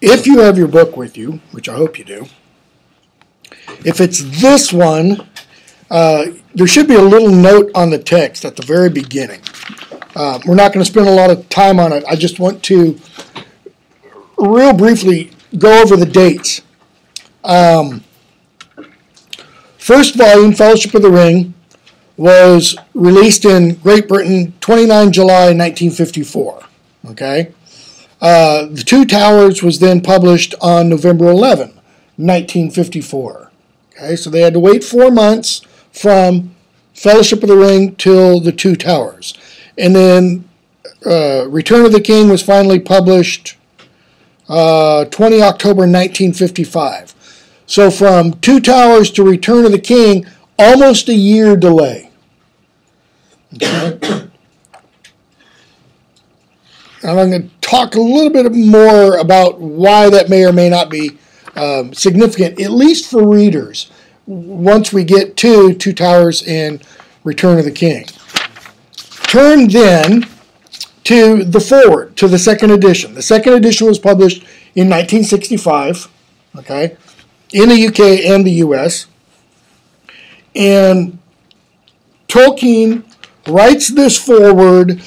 if you have your book with you, which I hope you do, if it's this one, uh, there should be a little note on the text at the very beginning. Uh, we're not going to spend a lot of time on it. I just want to real briefly go over the dates. Um, first volume, Fellowship of the Ring, was released in Great Britain 29 July 1954. Okay? Uh, the Two Towers was then published on November 11, 1954. Okay, so they had to wait four months from Fellowship of the Ring till the Two Towers. And then uh, Return of the King was finally published uh, 20 October 1955. So from Two Towers to Return of the King, almost a year delay. Okay. And I'm going to talk a little bit more about why that may or may not be um, significant, at least for readers, once we get to Two Towers and Return of the King. Turn then to the foreword, to the second edition. The second edition was published in 1965, okay, in the UK and the US. And Tolkien writes this foreword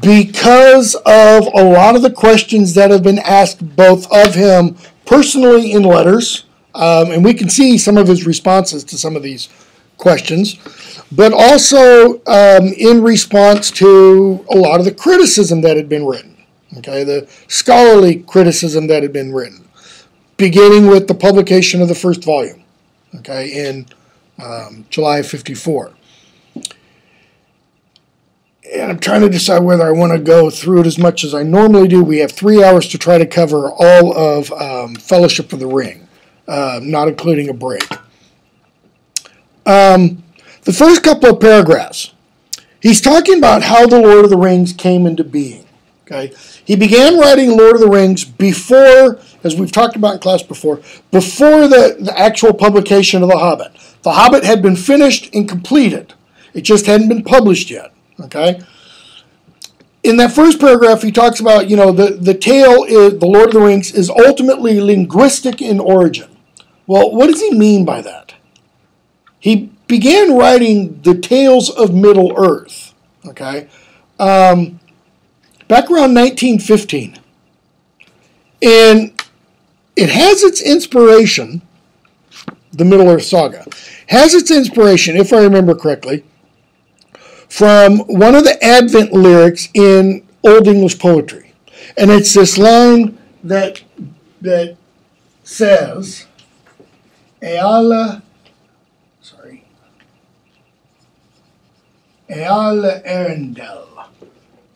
because of a lot of the questions that have been asked both of him personally in letters, um, and we can see some of his responses to some of these questions, but also um, in response to a lot of the criticism that had been written, okay, the scholarly criticism that had been written, beginning with the publication of the first volume, okay, in um, July of 54 and I'm trying to decide whether I want to go through it as much as I normally do. We have three hours to try to cover all of um, Fellowship of the Ring, uh, not including a break. Um, the first couple of paragraphs, he's talking about how the Lord of the Rings came into being. Okay, he began writing Lord of the Rings before, as we've talked about in class before, before the, the actual publication of The Hobbit. The Hobbit had been finished and completed. It just hadn't been published yet. Okay. In that first paragraph, he talks about, you know, the, the tale is the Lord of the Rings is ultimately linguistic in origin. Well, what does he mean by that? He began writing the tales of Middle Earth, okay, um, back around 1915. And it has its inspiration, the Middle Earth Saga, has its inspiration, if I remember correctly, from one of the Advent lyrics in Old English poetry. And it's this line that, that says, Eala, sorry, Eala Earendel.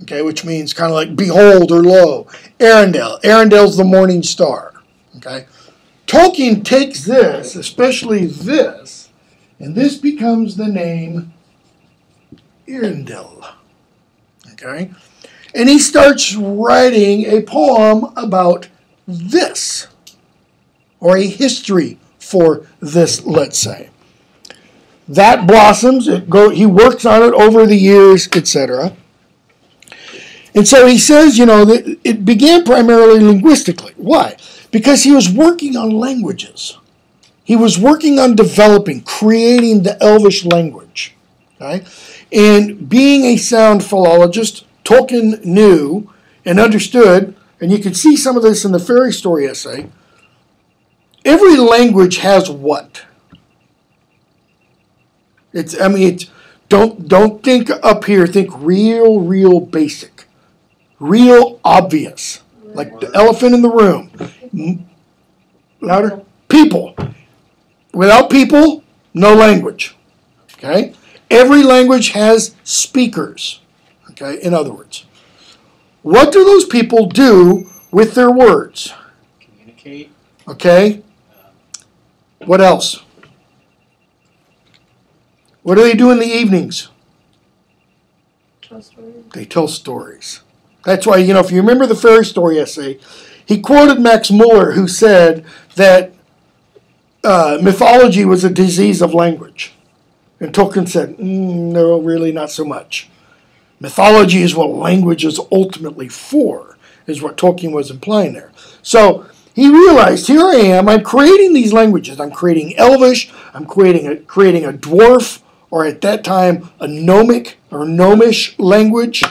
Okay, which means kind of like behold or lo. Earendel. Earendel's the morning star. Okay. Tolkien takes this, especially this, and this becomes the name Eärendil. Okay? And he starts writing a poem about this, or a history for this, let's say. That blossoms, it go, he works on it over the years, etc. And so he says, you know, that it began primarily linguistically. Why? Because he was working on languages. He was working on developing, creating the Elvish language. Okay? And being a sound philologist, Tolkien knew and understood, and you can see some of this in the fairy story essay. Every language has what? It's I mean it's don't don't think up here, think real, real basic. Real obvious. Like the elephant in the room. Louder. People. Without people, no language. Okay? Every language has speakers. Okay, in other words, what do those people do with their words? Communicate. Okay. What else? What do they do in the evenings? Tell stories. They tell stories. That's why, you know, if you remember the fairy story essay, he quoted Max Muller, who said that uh, mythology was a disease of language. And Tolkien said, mm, no, really not so much. Mythology is what language is ultimately for. is what Tolkien was implying there. So he realized, here I am, I'm creating these languages. I'm creating Elvish, I'm creating a, creating a dwarf, or at that time, a gnomic or gnomish language.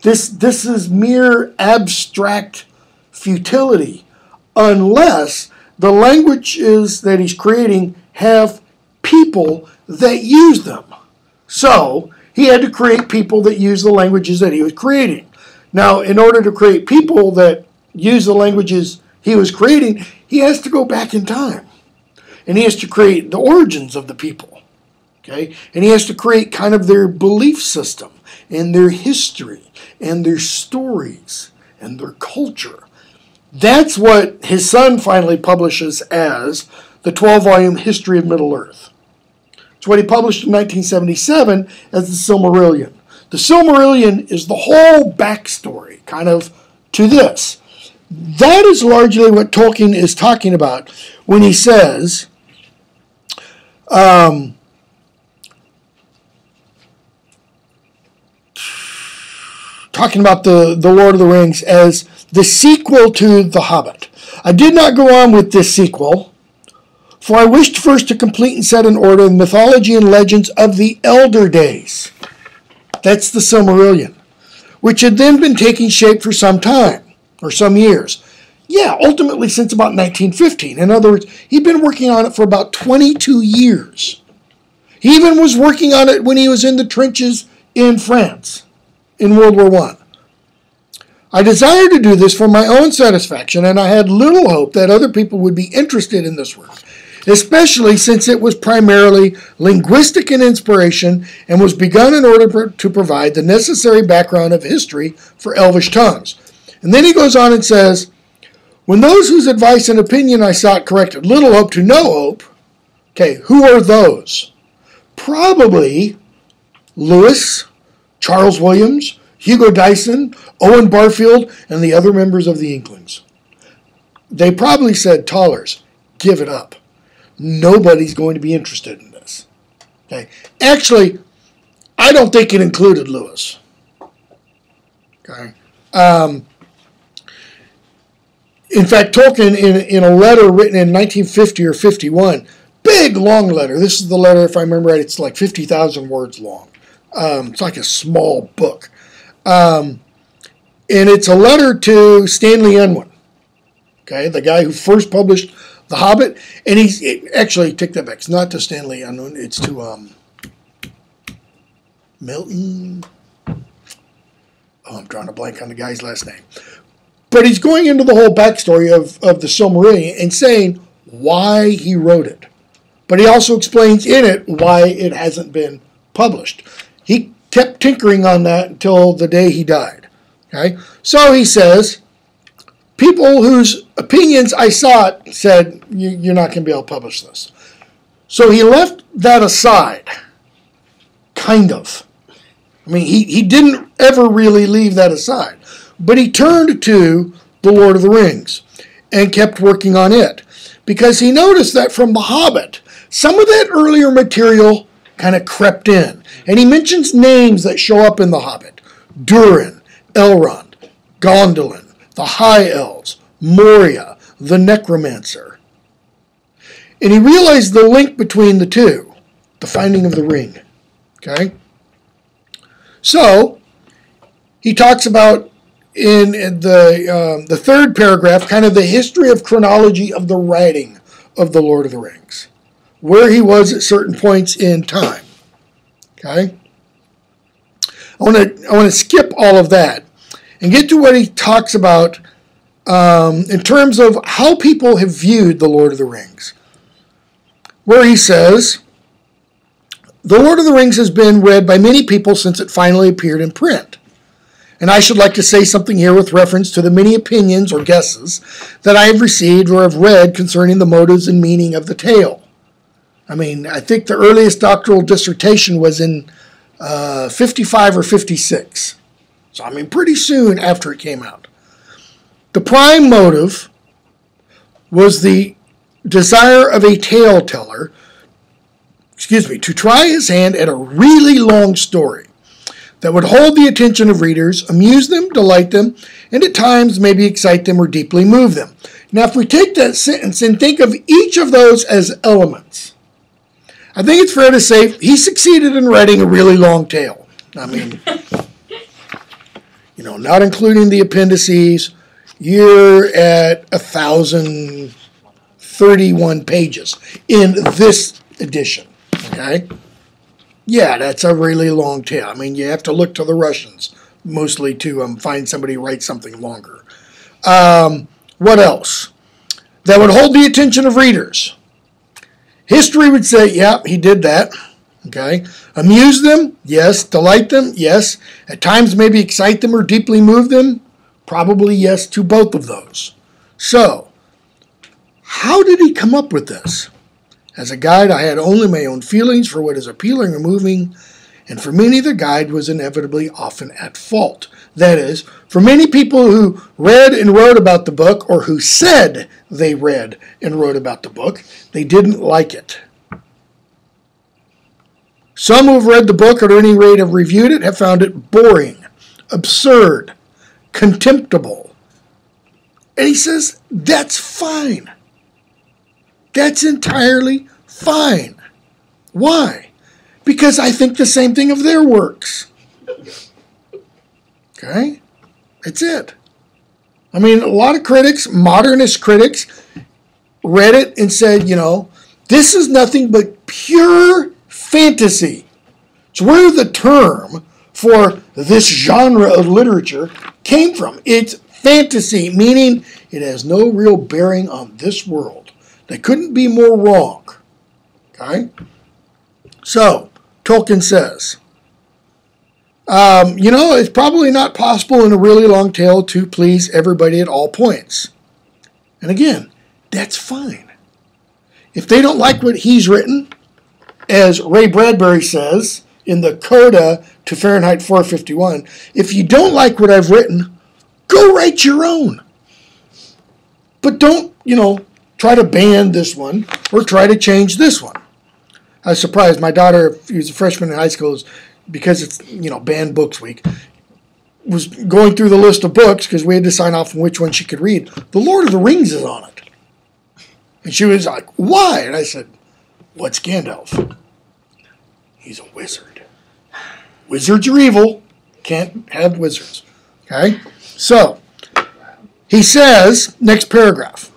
This, this is mere abstract futility unless the languages that he's creating have people that use them. So he had to create people that use the languages that he was creating. Now, in order to create people that use the languages he was creating, he has to go back in time. And he has to create the origins of the people. Okay? And he has to create kind of their belief system and their history and their stories and their culture. That's what his son finally publishes as the 12 volume History of Middle Earth. It's what he published in 1977 as the Silmarillion. The Silmarillion is the whole backstory, kind of, to this. That is largely what Tolkien is talking about when he says, um, talking about the, the Lord of the Rings as the sequel to The Hobbit. I did not go on with this sequel, for I wished first to complete and set in order the mythology and legends of the elder days. That's the Silmarillion, which had then been taking shape for some time or some years. Yeah, ultimately since about 1915. In other words, he'd been working on it for about 22 years. He even was working on it when he was in the trenches in France in World War I. I desired to do this for my own satisfaction, and I had little hope that other people would be interested in this work, especially since it was primarily linguistic in inspiration and was begun in order to provide the necessary background of history for Elvish tongues. And then he goes on and says, When those whose advice and opinion I sought corrected little hope to no hope, okay, who are those? Probably Lewis, Charles Williams, Hugo Dyson, Owen Barfield, and the other members of the Inklings. They probably said, Tollers, give it up. Nobody's going to be interested in this. Okay. Actually, I don't think it included Lewis. Okay. Um, in fact, Tolkien, in, in a letter written in 1950 or 51, big long letter. This is the letter, if I remember right, it's like 50,000 words long. Um, it's like a small book. Um, and it's a letter to Stanley Unwin, okay, the guy who first published The Hobbit. And he's actually, take that back, it's not to Stanley Unwin, it's to um, Milton. Oh, I'm drawing a blank on the guy's last name. But he's going into the whole backstory of, of the Silmarillion and saying why he wrote it. But he also explains in it why it hasn't been published. He kept tinkering on that until the day he died. Okay? So he says, people whose opinions I sought said, you're not going to be able to publish this. So he left that aside, kind of. I mean, he, he didn't ever really leave that aside. But he turned to The Lord of the Rings and kept working on it because he noticed that from The Hobbit, some of that earlier material kind of crept in. And he mentions names that show up in The Hobbit Durin, Elrond, Gondolin, the High Elves, Moria, the Necromancer. And he realized the link between the two, the finding of the ring. Okay? So, he talks about in the um, the third paragraph, kind of the history of chronology of the writing of the Lord of the Rings, where he was at certain points in time. Okay, I want to I want to skip all of that and get to what he talks about um, in terms of how people have viewed the Lord of the Rings, where he says. The Lord of the Rings has been read by many people since it finally appeared in print. And I should like to say something here with reference to the many opinions or guesses that I have received or have read concerning the motives and meaning of the tale. I mean, I think the earliest doctoral dissertation was in uh, 55 or 56. So, I mean, pretty soon after it came out. The prime motive was the desire of a tale teller, excuse me, to try his hand at a really long story that would hold the attention of readers, amuse them, delight them, and at times maybe excite them or deeply move them. Now, if we take that sentence and think of each of those as elements, I think it's fair to say he succeeded in writing a really long tale. I mean, you know, not including the appendices, you're at a thousand thirty-one pages in this edition. Okay, yeah, that's a really long tale. I mean, you have to look to the Russians mostly to um, find somebody write something longer. Um, what else? That would hold the attention of readers. History would say, yeah, he did that. Okay. Amuse them? Yes. Delight them? Yes. At times, maybe excite them or deeply move them? Probably yes to both of those. So, how did he come up with this? As a guide, I had only my own feelings for what is appealing or moving, and for many, the guide was inevitably often at fault. That is, for many people who read and wrote about the book, or who said they read and wrote about the book, they didn't like it. Some who have read the book, or at any rate have reviewed it, have found it boring, absurd, contemptible. And he says, that's fine. That's entirely fine. Why? Because I think the same thing of their works. Okay? That's it. I mean, a lot of critics, modernist critics, read it and said, you know, this is nothing but pure fantasy. It's where the term for this genre of literature came from. It's fantasy, meaning it has no real bearing on this world. They couldn't be more wrong. Okay? So, Tolkien says, um, you know, it's probably not possible in a really long tale to please everybody at all points. And again, that's fine. If they don't like what he's written, as Ray Bradbury says in the coda to Fahrenheit 451, if you don't like what I've written, go write your own. But don't, you know, try to ban this one or try to change this one. I was surprised. My daughter, who was a freshman in high school, because it's you know banned books week, was going through the list of books because we had to sign off on which one she could read. The Lord of the Rings is on it, and she was like, "Why?" And I said, "What's Gandalf? He's a wizard. Wizards are evil. Can't have wizards." Okay, so he says next paragraph.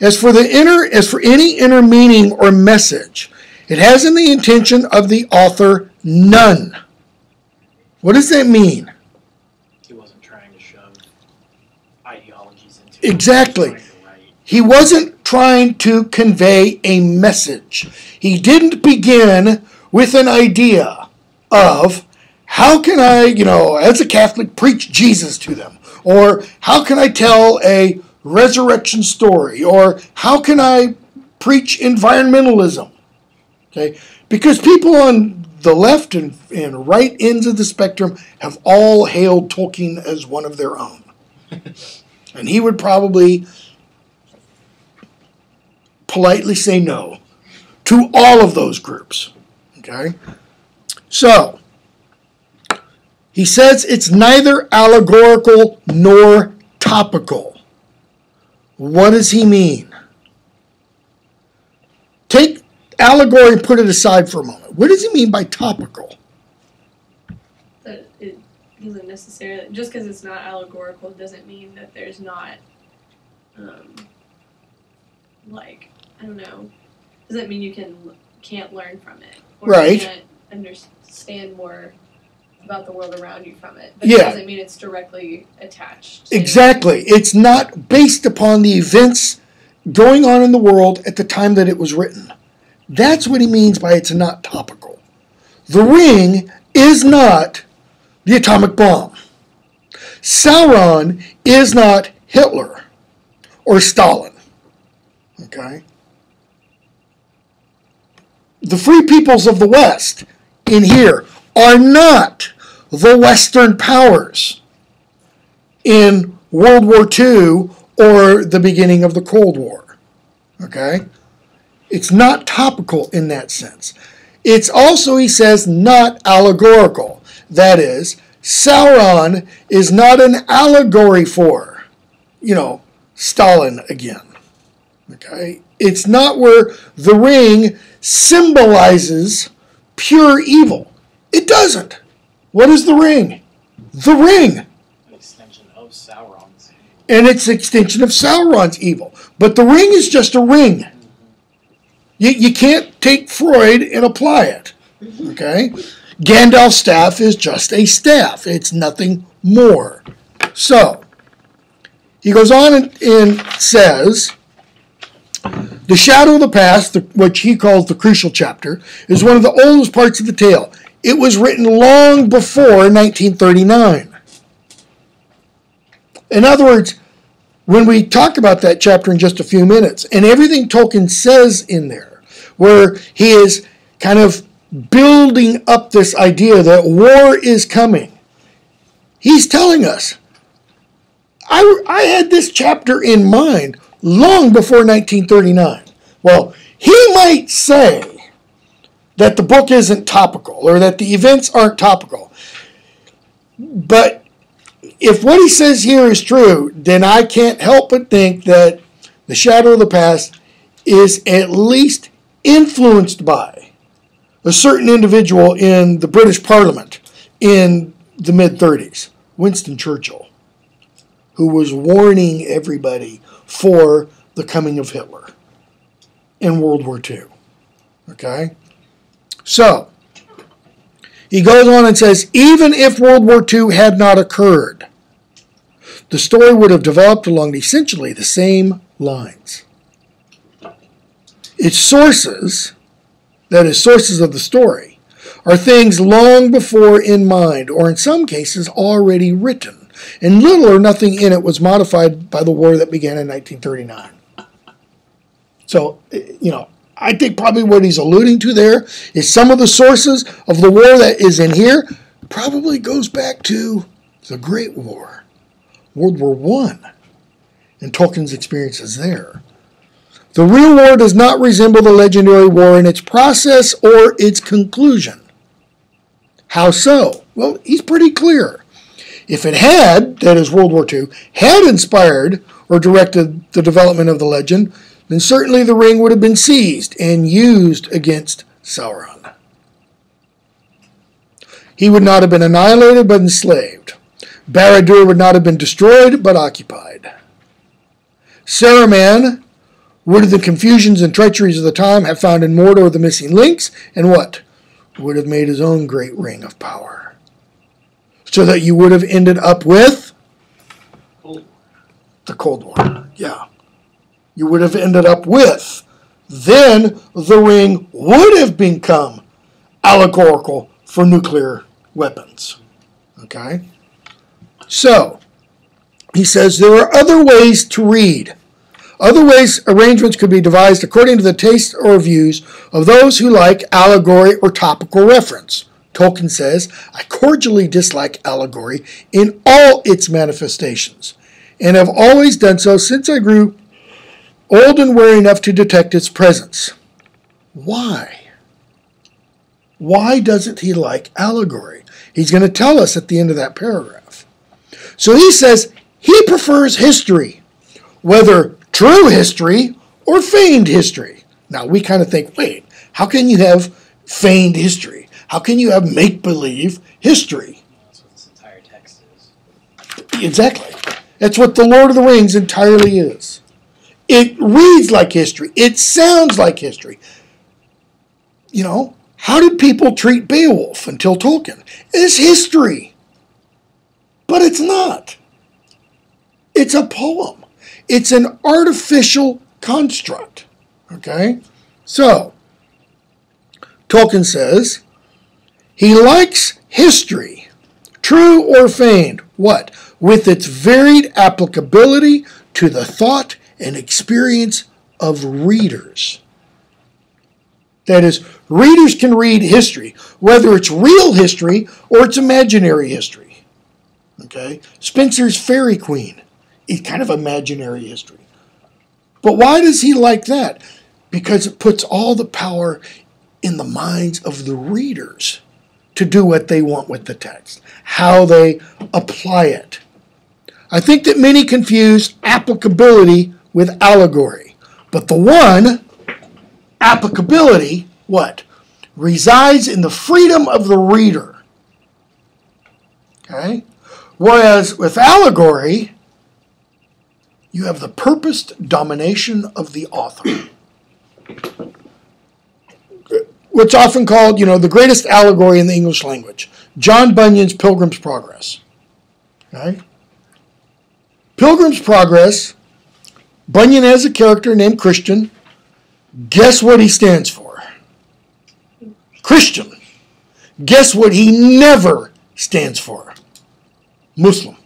As for the inner, as for any inner meaning or message it has in the intention of the author none. What does that mean? He wasn't trying to shove ideologies into Exactly. He wasn't trying to convey a message. He didn't begin with an idea of how can I, you know, as a Catholic, preach Jesus to them? Or how can I tell a resurrection story? Or how can I preach environmentalism? Okay? Because people on the left and, and right ends of the spectrum have all hailed Tolkien as one of their own. and he would probably politely say no to all of those groups. Okay? So, he says it's neither allegorical nor topical. What does he mean? Take allegory and put it aside for a moment. What does he mean by topical? That it doesn't necessarily just because it's not allegorical doesn't mean that there's not, um, like I don't know, doesn't mean you can can't learn from it or Right. can't understand more about the world around you from it. But Yeah. it doesn't mean it's directly attached. To Exactly. It's not based upon the events going on in the world at the time that it was written. That's what he means by it's not topical. The ring is not the atomic bomb. Sauron is not Hitler or Stalin. Okay? The free peoples of the West in here are not the Western powers in World War II or the beginning of the Cold War. Okay? It's not topical in that sense. It's also, he says, not allegorical. That is, Sauron is not an allegory for, you know, Stalin again. Okay? It's not where the ring symbolizes pure evil. It doesn't. What is the ring? The ring. An extension of Sauron's. And it's an extension of Sauron's evil. But the ring is just a ring. Mm-hmm. You, you can't take Freud and apply it. Okay? Gandalf's staff is just a staff, it's nothing more. So, he goes on and, and says, the shadow of the past, the, which he calls the crucial chapter, is one of the oldest parts of the tale. It was written long before 1939. In other words, when we talk about that chapter in just a few minutes, and everything Tolkien says in there, where he is kind of building up this idea that war is coming, he's telling us. I, I had this chapter in mind long before 1939. Well, he might say that the book isn't topical or that the events aren't topical. But if what he says here is true, then I can't help but think that the shadow of the past is at least influenced by a certain individual in the British Parliament in the mid 30s, Winston Churchill, who was warning everybody for the coming of Hitler in World War II. Okay? So, he goes on and says even if World War II had not occurred, the story would have developed along essentially the same lines. Its sources, that is, sources of the story, are things long before in mind, or in some cases already written, and little or nothing in it was modified by the war that began in 1939. So, you know, I think probably what he's alluding to there is some of the sources of the war that is in here probably goes back to the Great War, World War One, and Tolkien's experiences there. The real war does not resemble the legendary war in its process or its conclusion. How so? Well, he's pretty clear. If it had, that is World War II, had inspired or directed the development of the legend, then certainly the ring would have been seized and used against Sauron. He would not have been annihilated but enslaved. Barad-dûr would not have been destroyed but occupied. Saruman would the confusions and treacheries of the time have found in Mordor the missing links, and what? Would have made his own great ring of power. So that you would have ended up with Cold the Cold War. Yeah. You would have ended up with. Then the ring would have become allegorical for nuclear weapons. Okay? So, he says there are other ways to read. Other ways arrangements could be devised according to the taste or views of those who like allegory or topical reference. Tolkien says, I cordially dislike allegory in all its manifestations, and have always done so since I grew old and wary enough to detect its presence. Why? Why doesn't he like allegory? He's going to tell us at the end of that paragraph. So he says he prefers history, whether true history or feigned history. Now we kind of think, wait, how can you have feigned history? How can you have make believe history? That's what this entire text is. Exactly. That's what the Lord of the Rings entirely is. It reads like history. It sounds like history. You know, how did people treat Beowulf until Tolkien? It's history. But it's not. It's a poem. It's an artificial construct. Okay? So, Tolkien says he likes history, true or feigned. What? With its varied applicability to the thought and experience of readers. That is, readers can read history, whether it's real history or it's imaginary history. Okay? Spenser's Faerie Queene is kind of imaginary history. But why does he like that? Because it puts all the power in the minds of the readers to do what they want with the text, how they apply it. I think that many confuse applicability with allegory. But the one, applicability, what? Resides in the freedom of the reader. Okay? Whereas with allegory, you have the purposed domination of the author. What's often called, you know, the greatest allegory in the English language. John Bunyan's Pilgrim's Progress. Okay? Pilgrim's Progress, Bunyan has a character named Christian. Guess what he stands for? Christian. Guess what he never stands for? Muslim,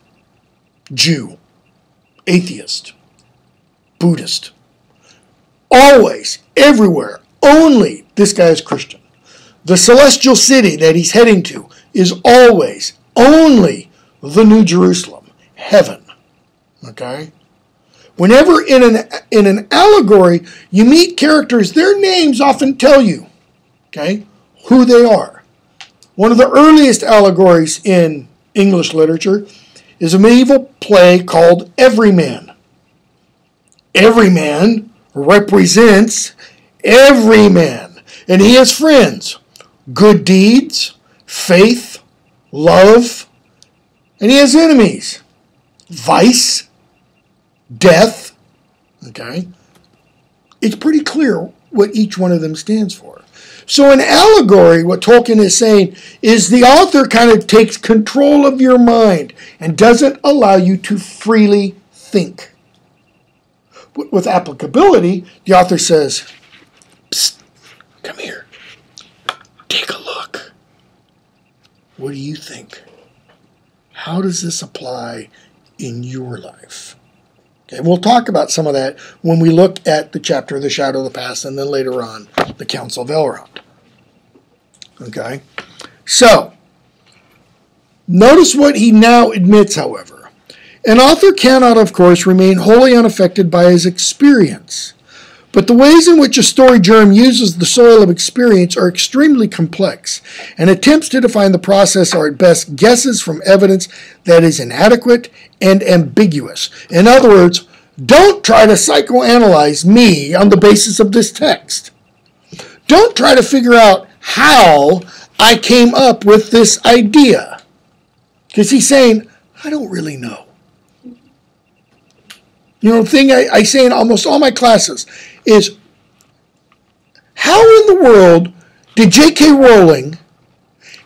Jew, atheist, Buddhist. Always, everywhere, only this guy is Christian. The celestial city that he's heading to is always, only the New Jerusalem, heaven. Okay? Whenever in an, in an allegory you meet characters, their names often tell you, okay, who they are. One of the earliest allegories in English literature is a medieval play called Everyman. Everyman represents every man, and he has friends, good deeds, faith, love, and he has enemies, vice, death. Okay? It's pretty clear what each one of them stands for. So, an allegory, what Tolkien is saying, is the author kind of takes control of your mind and doesn't allow you to freely think. With applicability, the author says, come here, take a look. What do you think? How does this apply in your life? And we'll talk about some of that when we look at the chapter of the shadow of the past and then later on the Council of Elrond. Okay? So, notice what he now admits, however. An author cannot, of course, remain wholly unaffected by his experience. But the ways in which a story germ uses the soil of experience are extremely complex, and attempts to define the process are at best guesses from evidence that is inadequate and ambiguous. In other words, don't try to psychoanalyze me on the basis of this text. Don't try to figure out how I came up with this idea. Because he's saying, I don't really know. You know, the thing I, I say in almost all my classes is how in the world did J.K. Rowling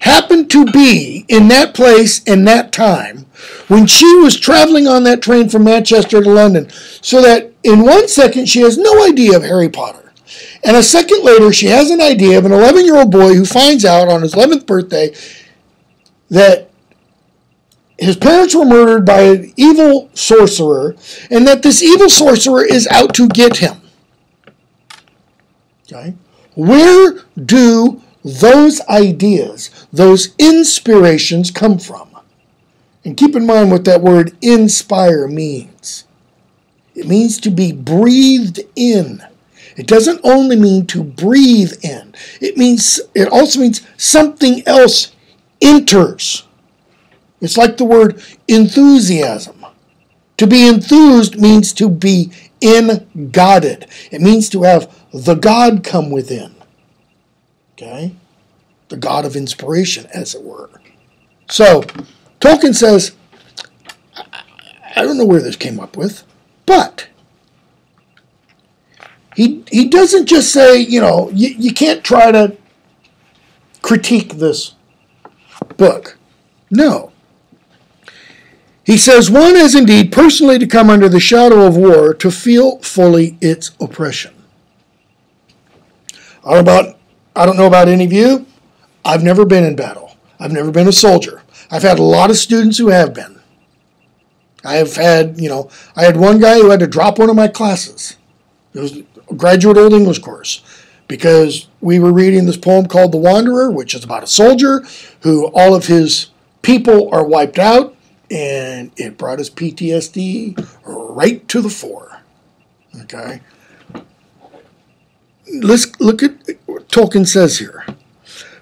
happen to be in that place in that time when she was traveling on that train from Manchester to London so that in one second she has no idea of Harry Potter. And a second later, she has an idea of an 11 year old boy who finds out on his 11th birthday that his parents were murdered by an evil sorcerer and that this evil sorcerer is out to get him. Okay? Where do those ideas, those inspirations come from? And keep in mind what that word inspire means. It means to be breathed in. It doesn't only mean to breathe in. It means it also means something else enters. It's like the word enthusiasm. To be enthused means to be in. It means to have the God come within. Okay? The God of inspiration, as it were. So, Tolkien says, I don't know where this came up with, but he, he doesn't just say, you know, you, you can't try to critique this book. No. He says, one has indeed personally to come under the shadow of war to feel fully its oppression. I don't, about, I don't know about any of you. I've never been in battle. I've never been a soldier. I've had a lot of students who have been. I have had, you know, I had one guy who had to drop one of my classes. It was a graduate Old English course because we were reading this poem called The Wanderer, which is about a soldier who all of his people are wiped out, and it brought his PTSD right to the fore. Okay? Let's look at what Tolkien says here.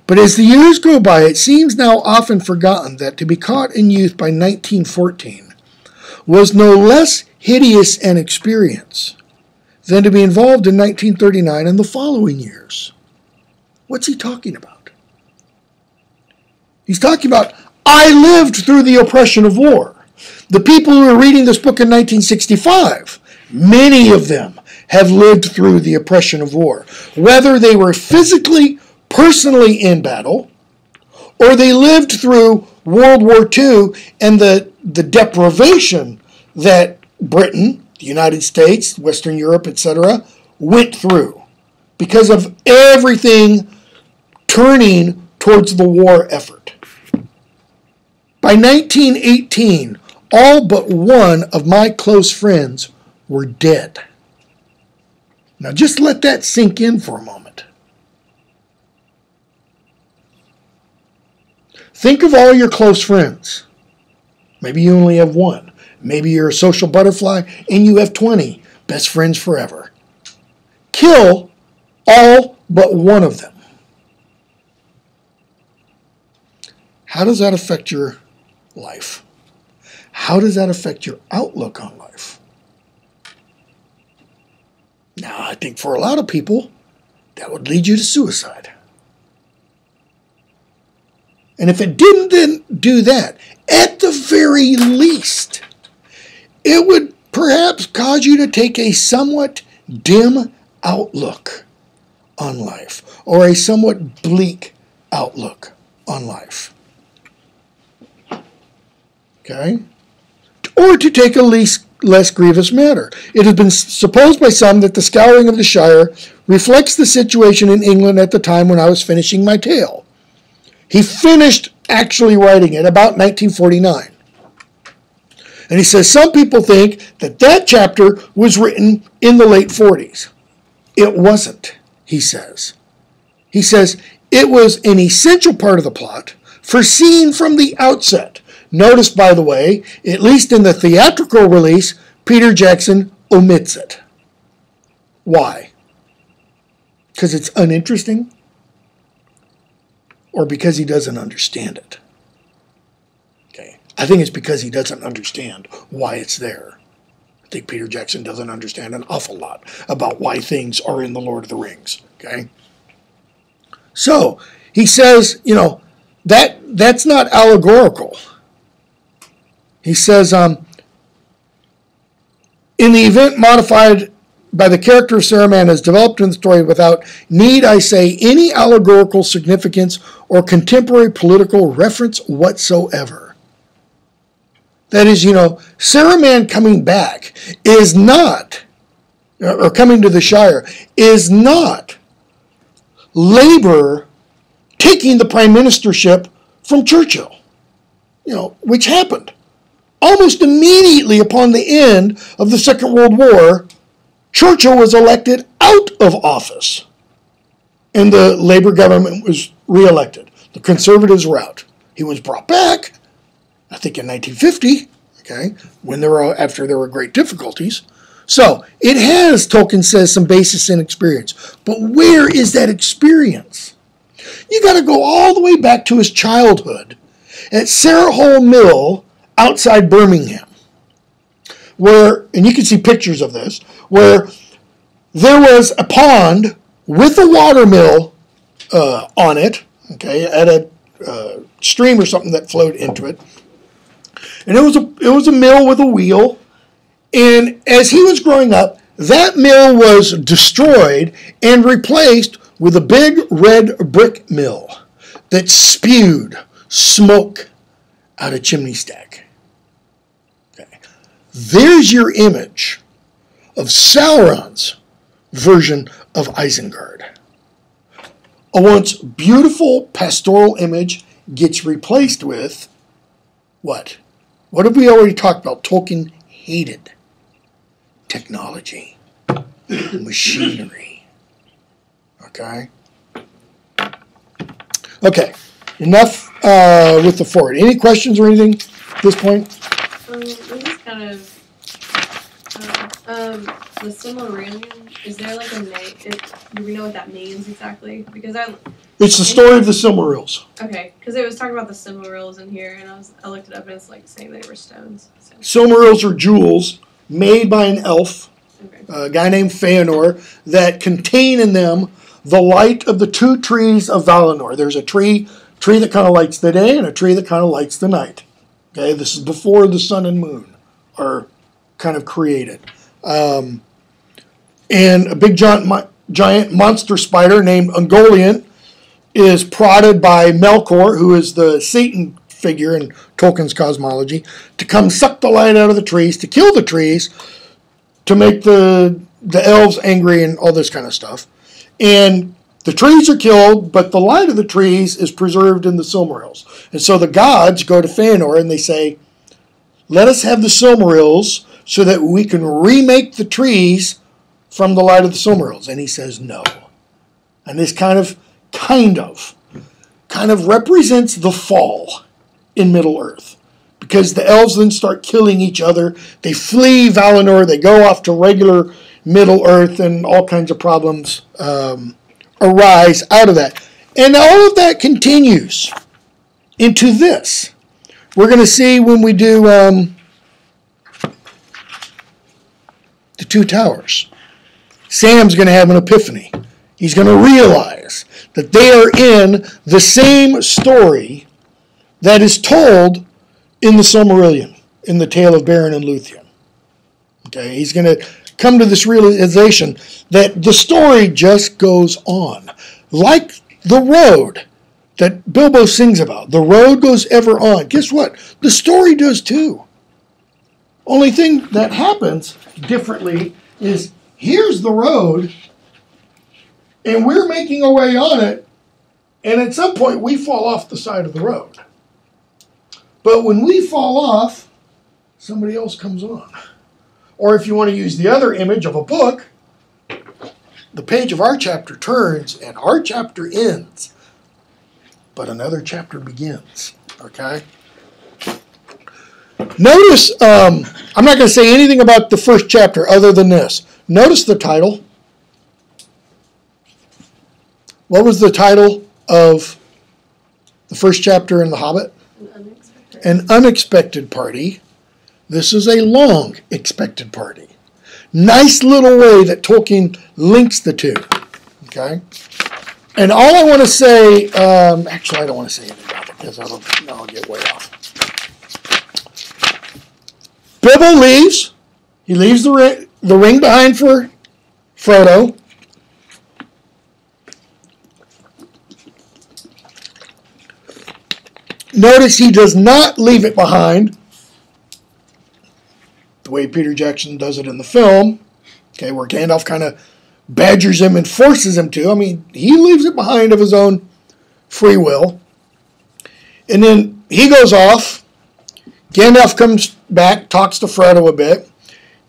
But as the years go by, it seems now often forgotten that to be caught in youth by 1914 was no less hideous an experience than to be involved in 1939 and the following years. What's he talking about? He's talking about, I lived through the oppression of war. The people who are reading this book in 1965, many of them have lived through the oppression of war. Whether they were physically, personally in battle, or they lived through World War II and the, the deprivation that Britain, the United States, Western Europe, etc., went through because of everything turning towards the war effort. By 1918, all but one of my close friends were dead. Now just let that sink in for a moment. Think of all your close friends. Maybe you only have one. Maybe you're a social butterfly and you have 20 best friends forever. Kill all but one of them. How does that affect your life? How does that affect your outlook on life? Now, I think for a lot of people, that would lead you to suicide. And if it didn't then do that, at the very least, it would perhaps cause you to take a somewhat dim outlook on life or a somewhat bleak outlook on life. Okay? Or to take a least less grievous matter. It has been supposed by some that the scouring of the Shire reflects the situation in England at the time when I was finishing my tale. He finished actually writing it about 1949. And he says some people think that that chapter was written in the late 40s. It wasn't, he says. He says it was an essential part of the plot, foreseen from the outset. Notice, by the way, at least in the theatrical release, Peter Jackson omits it. Why? Because it's uninteresting? Or because he doesn't understand it? Okay. I think it's because he doesn't understand why it's there. I think Peter Jackson doesn't understand an awful lot about why things are in The Lord of the Rings. Okay? So, he says, you know, that that's not allegorical. He says, um, in the event modified by the character of Saruman as developed in the story without need, I say, any allegorical significance or contemporary political reference whatsoever. That is, you know, Saruman coming back is not, or coming to the Shire, is not Labour taking the prime ministership from Churchill, you know, which happened almost immediately upon the end of the Second World War, Churchill was elected out of office. And the Labour government was reelected. The Conservatives were out. He was brought back, I think in 1950, okay, when there were after there were great difficulties. So it has, Tolkien says, some basis in experience. But where is that experience? You got to go all the way back to his childhood at Sarehole Mill outside Birmingham, where, and you can see pictures of this, where there was a pond with a water mill uh, on it, okay, at a uh, stream or something that flowed into it. And it was a it was a mill with a wheel. And as he was growing up, that mill was destroyed and replaced with a big red brick mill that spewed smoke out of chimney stack. There's your image of Sauron's version of Isengard. A once beautiful pastoral image gets replaced with what? What have we already talked about? Tolkien hated technology, machinery. Okay? Okay, enough uh, with the foreword. Any questions or anything at this point? Um, kind of uh, um the Silmarillion. Is there like a name? Do we know what that means exactly? Because I It's the story of the Silmarils. Okay, because it was talking about the Silmarils in here, and I was I looked it up, and it's like saying they were stones. So, Silmarils are jewels made by an elf, okay. a guy named Feanor, that contain in them the light of the two trees of Valinor. There's a tree tree that kind of lights the day and a tree that kind of lights the night. Okay, this is before the sun and moon are kind of created. Um, and a big giant, giant monster spider named Ungoliant is prodded by Melkor, who is the Satan figure in Tolkien's cosmology, to come suck the light out of the trees, to kill the trees, to make the the elves angry and all this kind of stuff. And the trees are killed, but the light of the trees is preserved in the Silmarils. And so the gods go to Fëanor and they say, "Let us have the Silmarils so that we can remake the trees from the light of the Silmarils." And he says, "No." And this kind of kind of kind of represents the fall in Middle Earth. Because the elves then start killing each other. They flee Valinor, they go off to regular Middle Earth, and all kinds of problems um, arise out of that. And all of that continues into this. We're going to see when we do um, the Two Towers. Sam's going to have an epiphany. He's going to realize that they are in the same story that is told in the Silmarillion, in the tale of Beren and Luthien. Okay, he's going to come to this realization that the story just goes on. Like the road that Bilbo sings about, the road goes ever on. Guess what? The story does too. Only thing that happens differently is here's the road, and we're making our way on it, and at some point we fall off the side of the road. But when we fall off, somebody else comes on. Or if you want to use the other image of a book, the page of our chapter turns and our chapter ends, but another chapter begins. Okay? Notice, um, I'm not going to say anything about the first chapter other than this. Notice the title. What was the title of the first chapter in The Hobbit? An unexpected. An unexpected party. This is a long expected party. Nice little way that Tolkien links the two. Okay? And all I want to say, um, actually, I don't want to say anything about it because I'll, I'll get way off. Bilbo leaves. He leaves the, ri- the ring behind for Frodo. Notice he does not leave it behind the way Peter Jackson does it in the film. Okay, where Gandalf kind of badgers him and forces him to. I mean, he leaves it behind of his own free will. And then he goes off. Gandalf comes back, talks to Frodo a bit.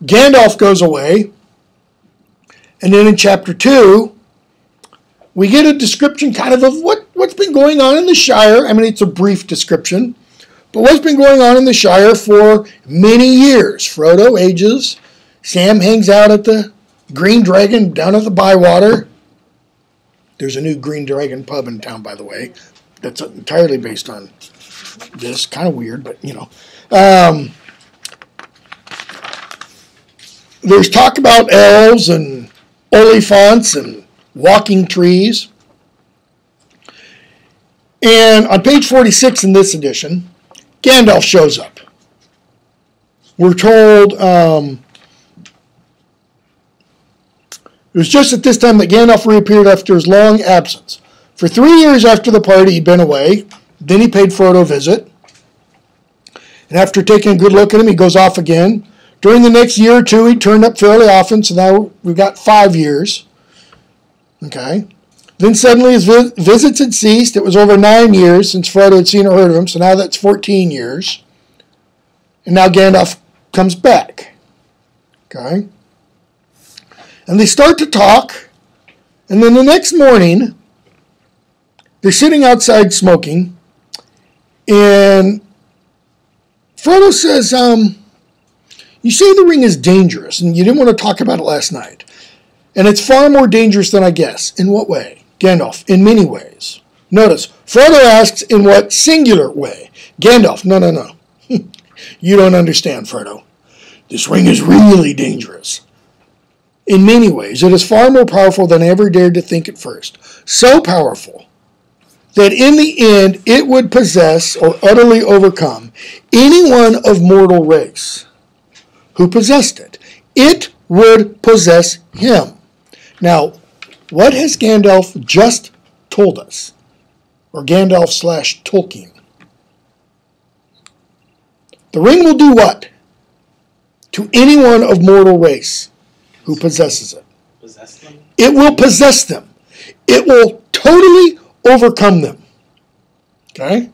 Gandalf goes away. And then in chapter 2, we get a description kind of of what, what's been going on in the Shire. I mean, it's a brief description, but what's been going on in the Shire for many years. Frodo ages. Sam hangs out at the Green Dragon down at the Bywater. There's a new Green Dragon pub in town, by the way, that's entirely based on this. Kind of weird, but you know. Um, there's talk about elves and oliphaunts and walking trees. And on page 46 in this edition, Gandalf shows up. We're told um, it was just at this time that Gandalf reappeared after his long absence. For three years after the party, he'd been away. Then he paid Frodo a visit. And after taking a good look at him, he goes off again. During the next year or two, he turned up fairly often, so now we've got five years. Okay. Then suddenly his vi- visits had ceased. It was over nine years since Frodo had seen or heard of him, so now that's 14 years. And now Gandalf comes back. Okay. And they start to talk, and then the next morning, they're sitting outside smoking, and Frodo says, um, You say the ring is dangerous, and you didn't want to talk about it last night. And it's far more dangerous than I guess. In what way? Gandalf, in many ways. Notice, Frodo asks in what singular way? Gandalf, no, no, no. you don't understand, Frodo. This ring is really dangerous. In many ways, it is far more powerful than I ever dared to think at first. So powerful that in the end it would possess or utterly overcome anyone of mortal race who possessed it. It would possess him. Now, what has Gandalf just told us? Or Gandalf slash Tolkien? The ring will do what? To anyone of mortal race who possesses it. Possess them? It will possess them. It will totally overcome them. Okay?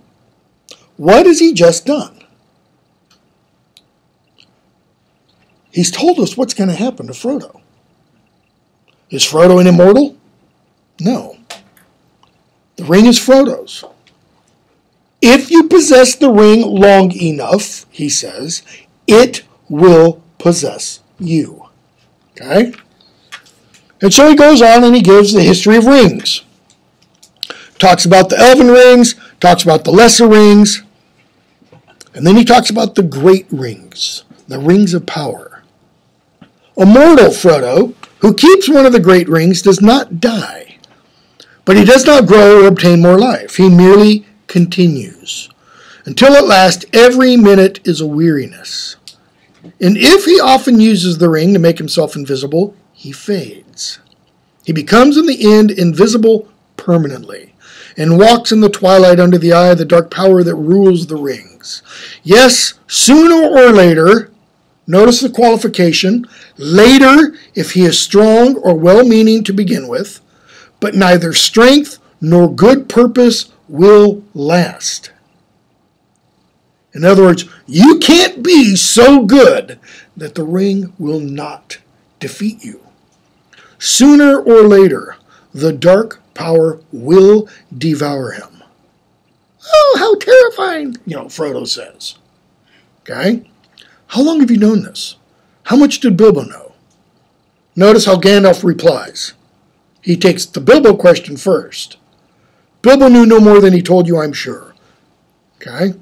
What has he just done? He's told us what's going to happen to Frodo. Is Frodo an immortal? No. The ring is Frodo's. If you possess the ring long enough, he says, it will possess you. Okay? And so he goes on and he gives the history of rings. Talks about the elven rings, talks about the lesser rings, and then he talks about the great rings, the rings of power. Immortal Frodo, who keeps one of the great rings, does not die, but he does not grow or obtain more life. He merely continues until at last every minute is a weariness. And if he often uses the ring to make himself invisible, he fades. He becomes in the end invisible permanently and walks in the twilight under the eye of the dark power that rules the rings. Yes, sooner or later, notice the qualification, later if he is strong or well meaning to begin with, but neither strength nor good purpose will last. In other words, you can't be so good that the ring will not defeat you. Sooner or later, the dark power will devour him. Oh, how terrifying, you know, Frodo says. Okay? How long have you known this? How much did Bilbo know? Notice how Gandalf replies. He takes the Bilbo question first. Bilbo knew no more than he told you, I'm sure. Okay?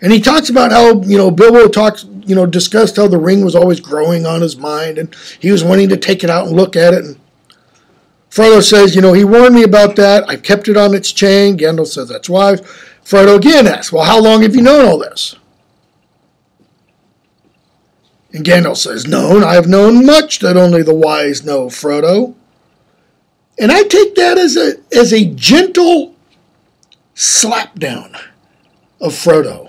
And he talks about how, you know, Bilbo talks, you know, discussed how the ring was always growing on his mind and he was wanting to take it out and look at it. And Frodo says, you know, he warned me about that. I've kept it on its chain. Gandalf says that's wise. Frodo again asks, well, how long have you known all this? And Gandalf says, known, I have known much that only the wise know, Frodo. And I take that as a, as a gentle slapdown of Frodo.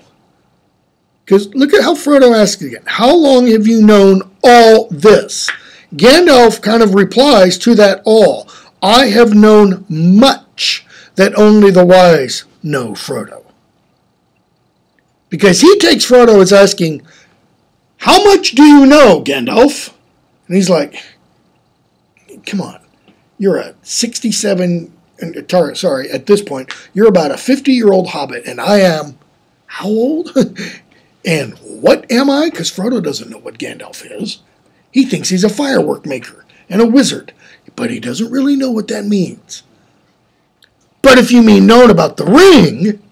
Because look at how Frodo asks again. How long have you known all this? Gandalf kind of replies to that all. I have known much that only the wise know, Frodo. Because he takes Frodo as asking, How much do you know, Gandalf? And he's like, Come on. You're a 67, uh, sorry, at this point, you're about a 50 year old hobbit, and I am, how old? And what am I? Because Frodo doesn't know what Gandalf is. He thinks he's a firework maker and a wizard, but he doesn't really know what that means. But if you mean known about the ring,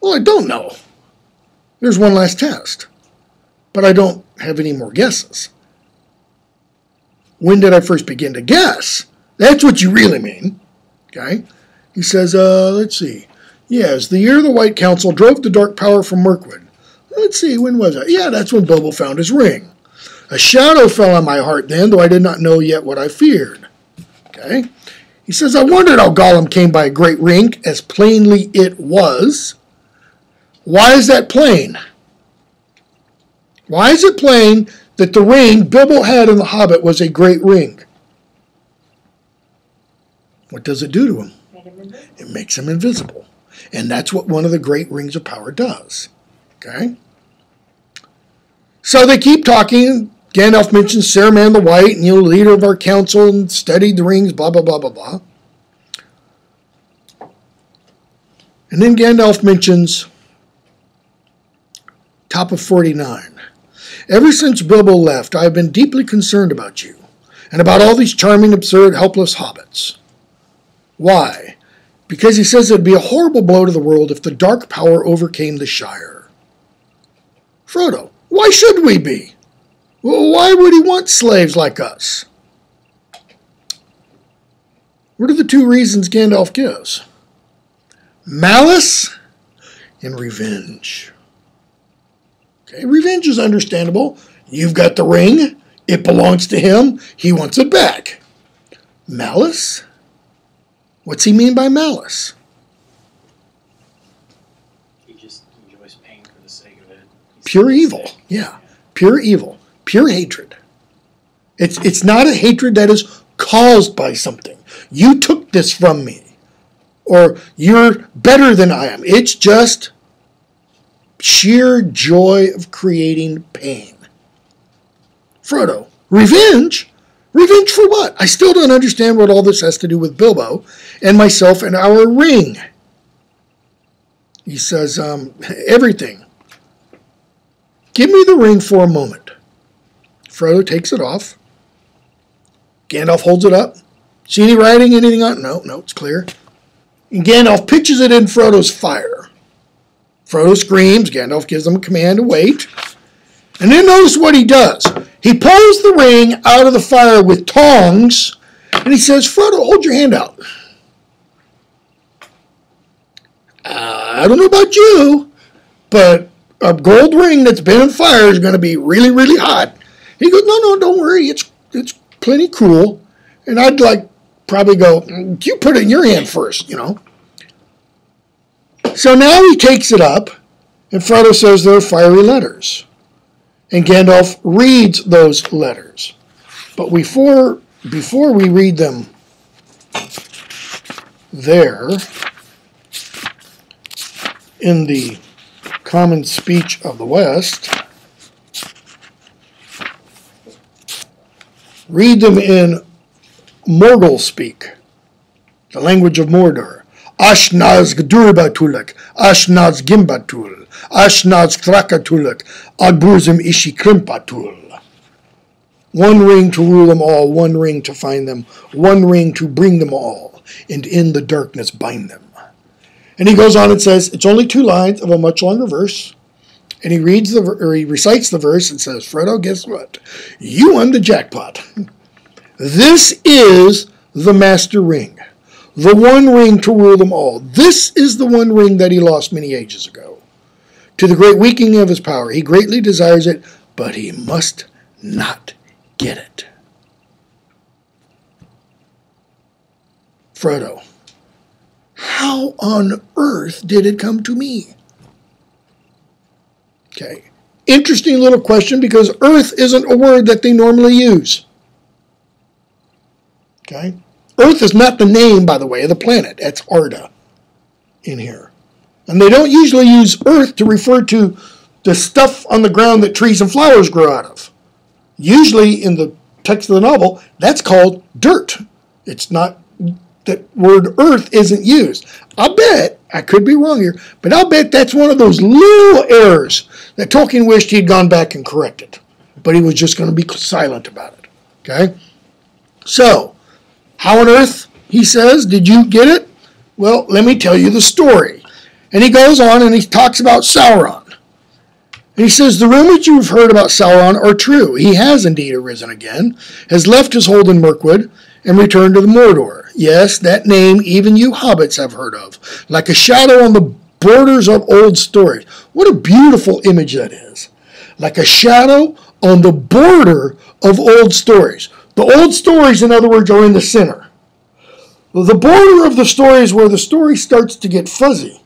well, I don't know. There's one last test, but I don't have any more guesses. When did I first begin to guess? That's what you really mean. Okay? He says, uh, let's see. Yes, the year the White Council drove the Dark Power from Mirkwood. Let's see, when was that? Yeah, that's when Bilbo found his ring. A shadow fell on my heart then, though I did not know yet what I feared. Okay? He says, I wondered how Gollum came by a great ring, as plainly it was. Why is that plain? Why is it plain that the ring Bilbo had in the Hobbit was a great ring? What does it do to him? It makes him invisible. And that's what one of the great rings of power does. Okay? So they keep talking. Gandalf mentions Saruman the White, and you know, leader of our council, and studied the rings, blah, blah, blah, blah, blah. And then Gandalf mentions top of 49. Ever since Bilbo left, I have been deeply concerned about you. and about all these charming, absurd, helpless hobbits. Why? Because he says it'd be a horrible blow to the world if the dark power overcame the Shire. Frodo, why should we be? Why would he want slaves like us? What are the two reasons Gandalf gives? Malice and revenge. Okay, revenge is understandable. You've got the ring, it belongs to him, he wants it back. Malice? What's he mean by malice? He just enjoys pain for the sake of it. He's Pure evil. Yeah, pure evil, pure hatred. It's it's not a hatred that is caused by something. You took this from me. Or you're better than I am. It's just sheer joy of creating pain. Frodo, revenge? Revenge for what? I still don't understand what all this has to do with Bilbo and myself and our ring. He says, um, everything. Give me the ring for a moment. Frodo takes it off. Gandalf holds it up. See any writing, anything on it? No, no, it's clear. And Gandalf pitches it in Frodo's fire. Frodo screams. Gandalf gives him a command to wait. And then notice what he does. He pulls the ring out of the fire with tongs, and he says, Frodo, hold your hand out. Uh, I don't know about you, but a gold ring that's been in fire is going to be really, really hot. He goes, no, no, don't worry. It's it's plenty cool. And I'd like probably go, "Mm, you put it in your hand first, you know. So now he takes it up, and Frodo says there are fiery letters. And Gandalf reads those letters. But before before we read them there in the common speech of the West, read them in Morgul speak, the language of Mordor. Ashnaz Gdurbatulak, Ashnaz Gimbatul, Ashnaz Krakatulak, Agburzim Ishi Krimpatul. One ring to rule them all, one ring to find them, one ring to bring them all, and in the darkness bind them. And he goes on and says, it's only two lines of a much longer verse. And he reads the or he recites the verse and says, Frodo, guess what? You won the jackpot. This is the master ring, the one ring to rule them all. This is the one ring that he lost many ages ago. To the great weakening of his power, he greatly desires it, but he must not get it. Frodo, how on earth did it come to me? Okay. Interesting little question because earth isn't a word that they normally use. Okay? Earth is not the name, by the way, of the planet. That's Arda in here. And they don't usually use earth to refer to the stuff on the ground that trees and flowers grow out of. Usually in the text of the novel, that's called dirt. It's not that word earth isn't used. I'll bet, I could be wrong here, but I'll bet that's one of those little errors that Tolkien wished he'd gone back and corrected. But he was just going to be silent about it. Okay? So, how on earth, he says, did you get it? Well, let me tell you the story. And he goes on and he talks about Sauron. And he says, The rumors you've heard about Sauron are true. He has indeed arisen again, has left his hold in Mirkwood, and returned to the Mordor. Yes, that name even you hobbits have heard of, like a shadow on the borders of old stories. What a beautiful image that is. Like a shadow on the border of old stories. The old stories, in other words, are in the center. The border of the story is where the story starts to get fuzzy.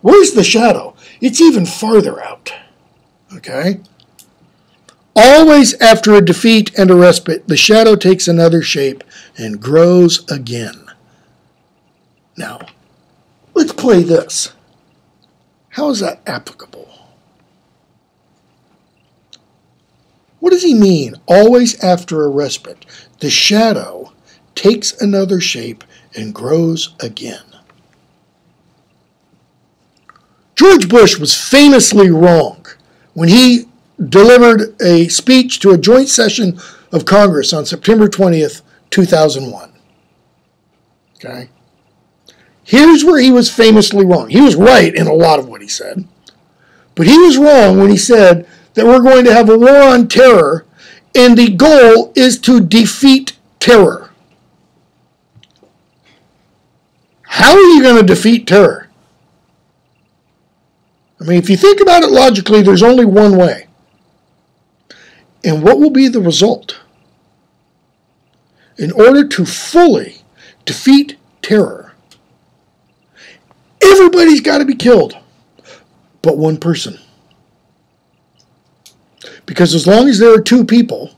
Where's the shadow? It's even farther out. Okay? Always after a defeat and a respite, the shadow takes another shape and grows again. Now, let's play this. How is that applicable? What does he mean? Always after a respite, the shadow takes another shape and grows again. George Bush was famously wrong when he delivered a speech to a joint session of Congress on September 20th, 2001. Okay? Here's where he was famously wrong. He was right in a lot of what he said, but he was wrong when he said that we're going to have a war on terror and the goal is to defeat terror. How are you going to defeat terror? I mean, if you think about it logically, there's only one way. And what will be the result? In order to fully defeat terror, everybody's got to be killed but one person. Because as long as there are two people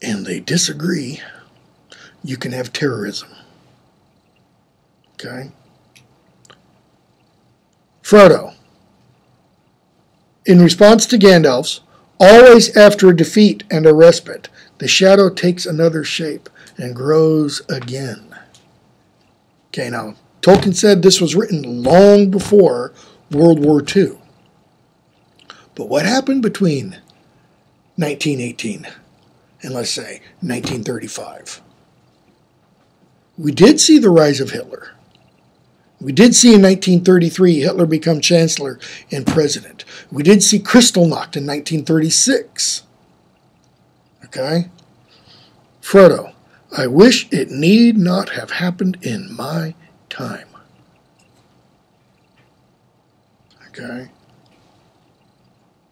and they disagree, you can have terrorism. Okay? Frodo, in response to Gandalf's, always after a defeat and a respite, the shadow takes another shape and grows again. Okay, now, Tolkien said this was written long before World War II. But what happened between 1918 and let's say 1935? We did see the rise of Hitler. We did see in 1933 Hitler become chancellor and president. We did see Kristallnacht in 1936. Okay? Frodo, I wish it need not have happened in my time. Okay?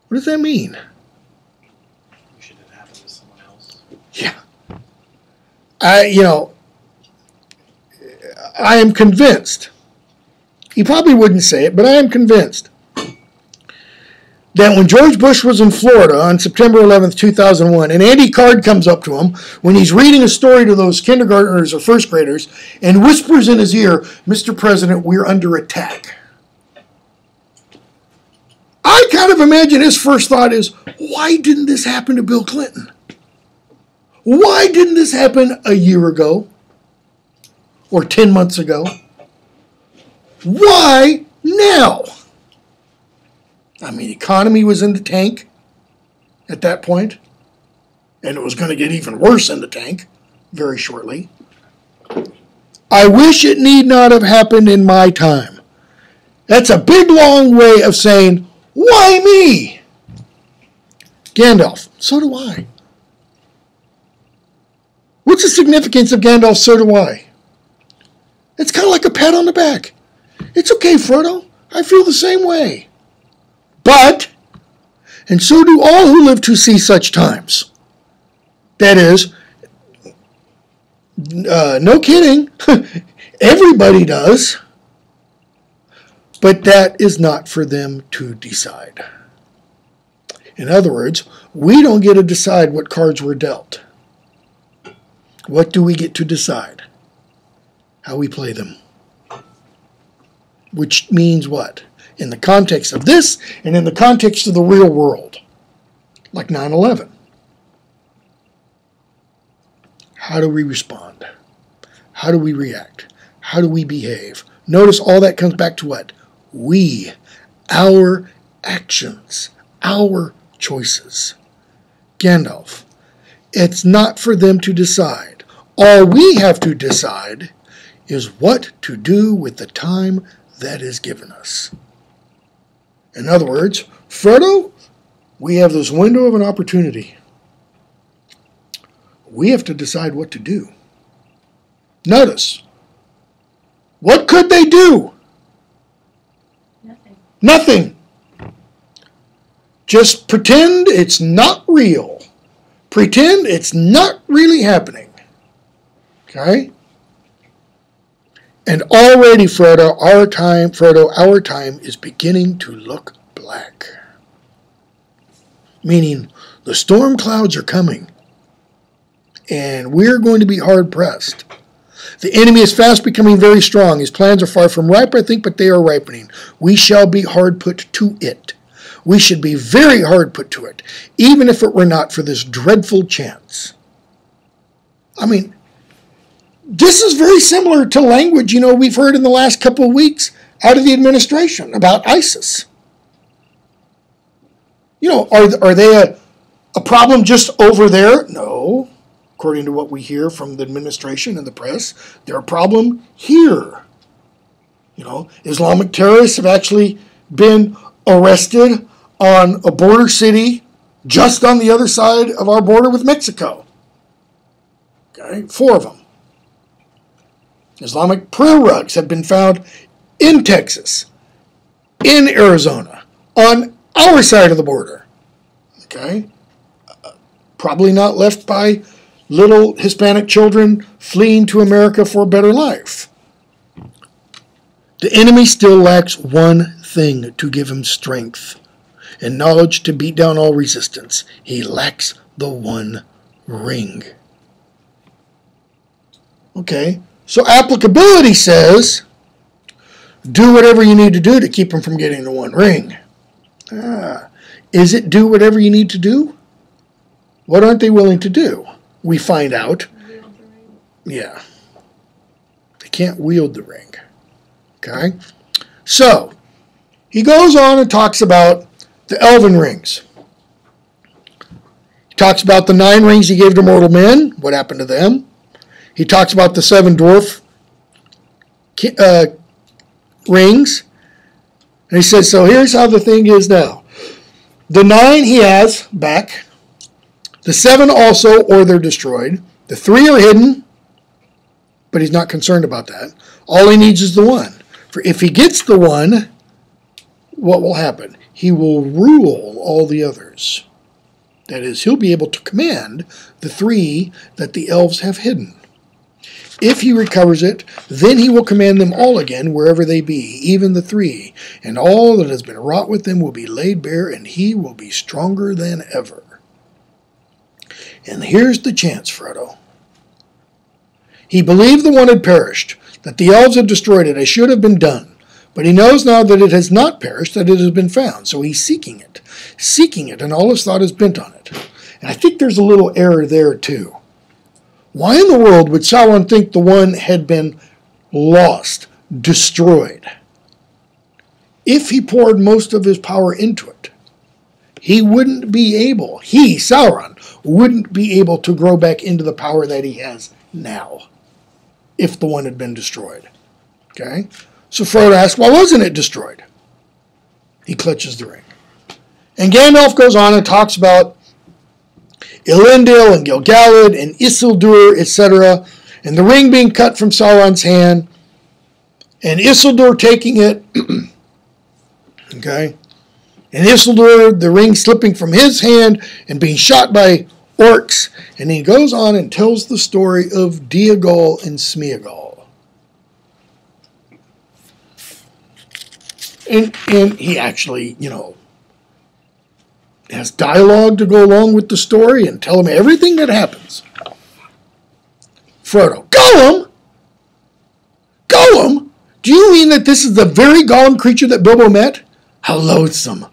What does that mean? Should it happen to someone else? Yeah. I, you know, I am convinced. He probably wouldn't say it, but I am convinced that when George Bush was in Florida on September 11th, 2001, and Andy Card comes up to him when he's reading a story to those kindergartners or first graders and whispers in his ear, Mr. President, we're under attack. I kind of imagine his first thought is, why didn't this happen to Bill Clinton? Why didn't this happen a year ago? Or 10 months ago? Why now? I mean, the economy was in the tank at that point, and it was going to get even worse in the tank very shortly. I wish it need not have happened in my time. That's a big, long way of saying, why me? Gandalf, so do I. What's the significance of Gandalf, so do I? It's kind of like a pat on the back. It's okay, Frodo. I feel the same way. But, and so do all who live to see such times. That is, uh, no kidding, everybody does. But that is not for them to decide. In other words, we don't get to decide what cards were dealt. What do we get to decide? How we play them. Which means what? In the context of this and in the context of the real world, like 9 11. How do we respond? How do we react? How do we behave? Notice all that comes back to what? we, our actions, our choices. Gandalf, it's not for them to decide. All we have to decide is what to do with the time that is given us. In other words, Frodo, we have this window of an opportunity. We have to decide what to do. Notice, what could they do? Nothing. Just pretend it's not real. Pretend it's not really happening. Okay? And already, Frodo, our time, Frodo, our time is beginning to look black. Meaning, the storm clouds are coming, and we're going to be hard pressed. The enemy is fast becoming very strong. His plans are far from ripe, I think, but they are ripening. We shall be hard put to it. We should be very hard put to it, even if it were not for this dreadful chance. I mean, this is very similar to language, you know, we've heard in the last couple of weeks out of the administration about ISIS. You know, are, are they a, a problem just over there? No. According to what we hear from the administration and the press, they're a problem here. You know, Islamic terrorists have actually been arrested on a border city just on the other side of our border with Mexico. Okay, four of them. Islamic prayer rugs have been found in Texas, in Arizona, on our side of the border. Okay? Uh, probably not left by little Hispanic children fleeing to America for a better life. The enemy still lacks one thing to give him strength and knowledge to beat down all resistance. He lacks the one ring. Okay, so applicability says do whatever you need to do to keep him from getting the one ring. Ah, is it do whatever you need to do? What aren't they willing to do? We find out. Yeah. They can't wield the ring. Okay? So, he goes on and talks about the elven rings. He talks about the nine rings he gave to mortal men. What happened to them? He talks about the seven dwarf uh, rings. And he says, so here's how the thing is now. The nine he has back. The seven also, or they're destroyed. The three are hidden, but he's not concerned about that. All he needs is the one. For if he gets the one, what will happen? He will rule all the others. That is, he'll be able to command the three that the elves have hidden. If he recovers it, then he will command them all again, wherever they be, even the three, and all that has been wrought with them will be laid bare, and he will be stronger than ever. And here's the chance, Frodo. He believed the one had perished, that the elves had destroyed it as should have been done. But he knows now that it has not perished, that it has been found. So he's seeking it, seeking it, and all his thought is bent on it. And I think there's a little error there, too. Why in the world would Sauron think the one had been lost, destroyed? If he poured most of his power into it, he wouldn't be able, he, Sauron, wouldn't be able to grow back into the power that he has now if the one had been destroyed. Okay? So Frodo asks, why wasn't it destroyed? He clutches the ring. And Gandalf goes on and talks about Elendil and Gil-galad and Isildur, etc., and the ring being cut from Sauron's hand, and Isildur taking it, okay, and Isildur, the ring slipping from his hand and being shot by orcs, and he goes on and tells the story of Deagol and Smeagol. And, and he actually, you know, has dialogue to go along with the story and tell him everything that happens. Frodo, Gollum? Gollum? Do you mean that this is the very Gollum creature that Bilbo met? How loathsome.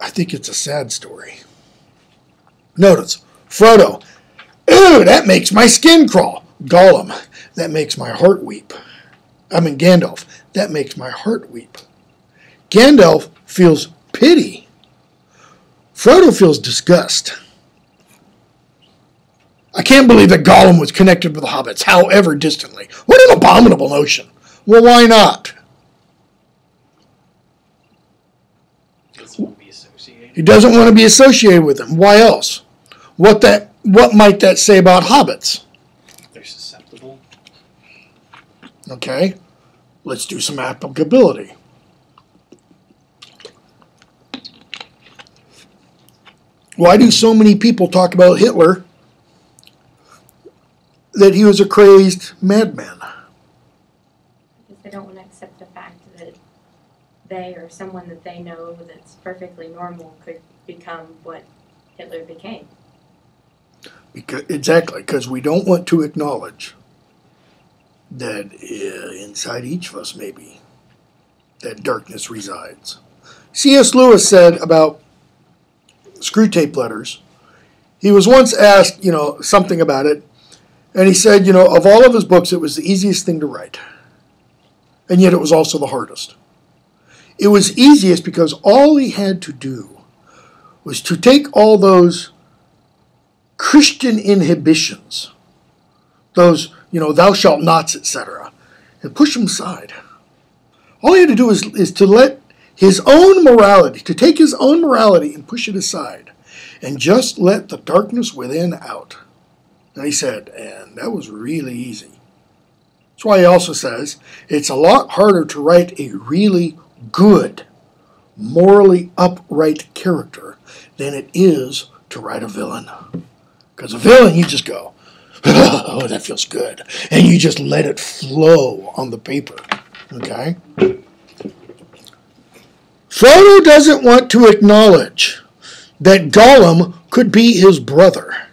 I think it's a sad story. Notice, Frodo, Ooh, that makes my skin crawl. Gollum, that makes my heart weep. I mean, Gandalf, that makes my heart weep. Gandalf feels pity. Frodo feels disgust. I can't believe that Gollum was connected with the hobbits, however distantly. What an abominable notion. Well, why not? He doesn't want to be associated with them. Why else? What that what might that say about hobbits? They're susceptible. Okay. Let's do some applicability. Why do so many people talk about Hitler that he was a crazed madman? Because they don't want to accept the fact that they or someone that they know that's perfectly normal could become what Hitler became. Because, exactly, because we don't want to acknowledge that uh, inside each of us, maybe, that darkness resides. C.S. Lewis said about Screwtape letters, he was once asked, you know, something about it, and he said, you know, of all of his books, it was the easiest thing to write, and yet it was also the hardest. it was easiest because all he had to do was to take all those Christian inhibitions, those, you know, thou shalt nots, etc., and push them aside. All he had to do is, is to let his own morality, to take his own morality and push it aside, and just let the darkness within out. And he said, and that was really easy. That's why he also says it's a lot harder to write a really good, morally upright character than it is to write a villain. Because a villain, you just go, oh, that feels good. And you just let it flow on the paper. Okay? Frodo doesn't want to acknowledge that Gollum could be his brother.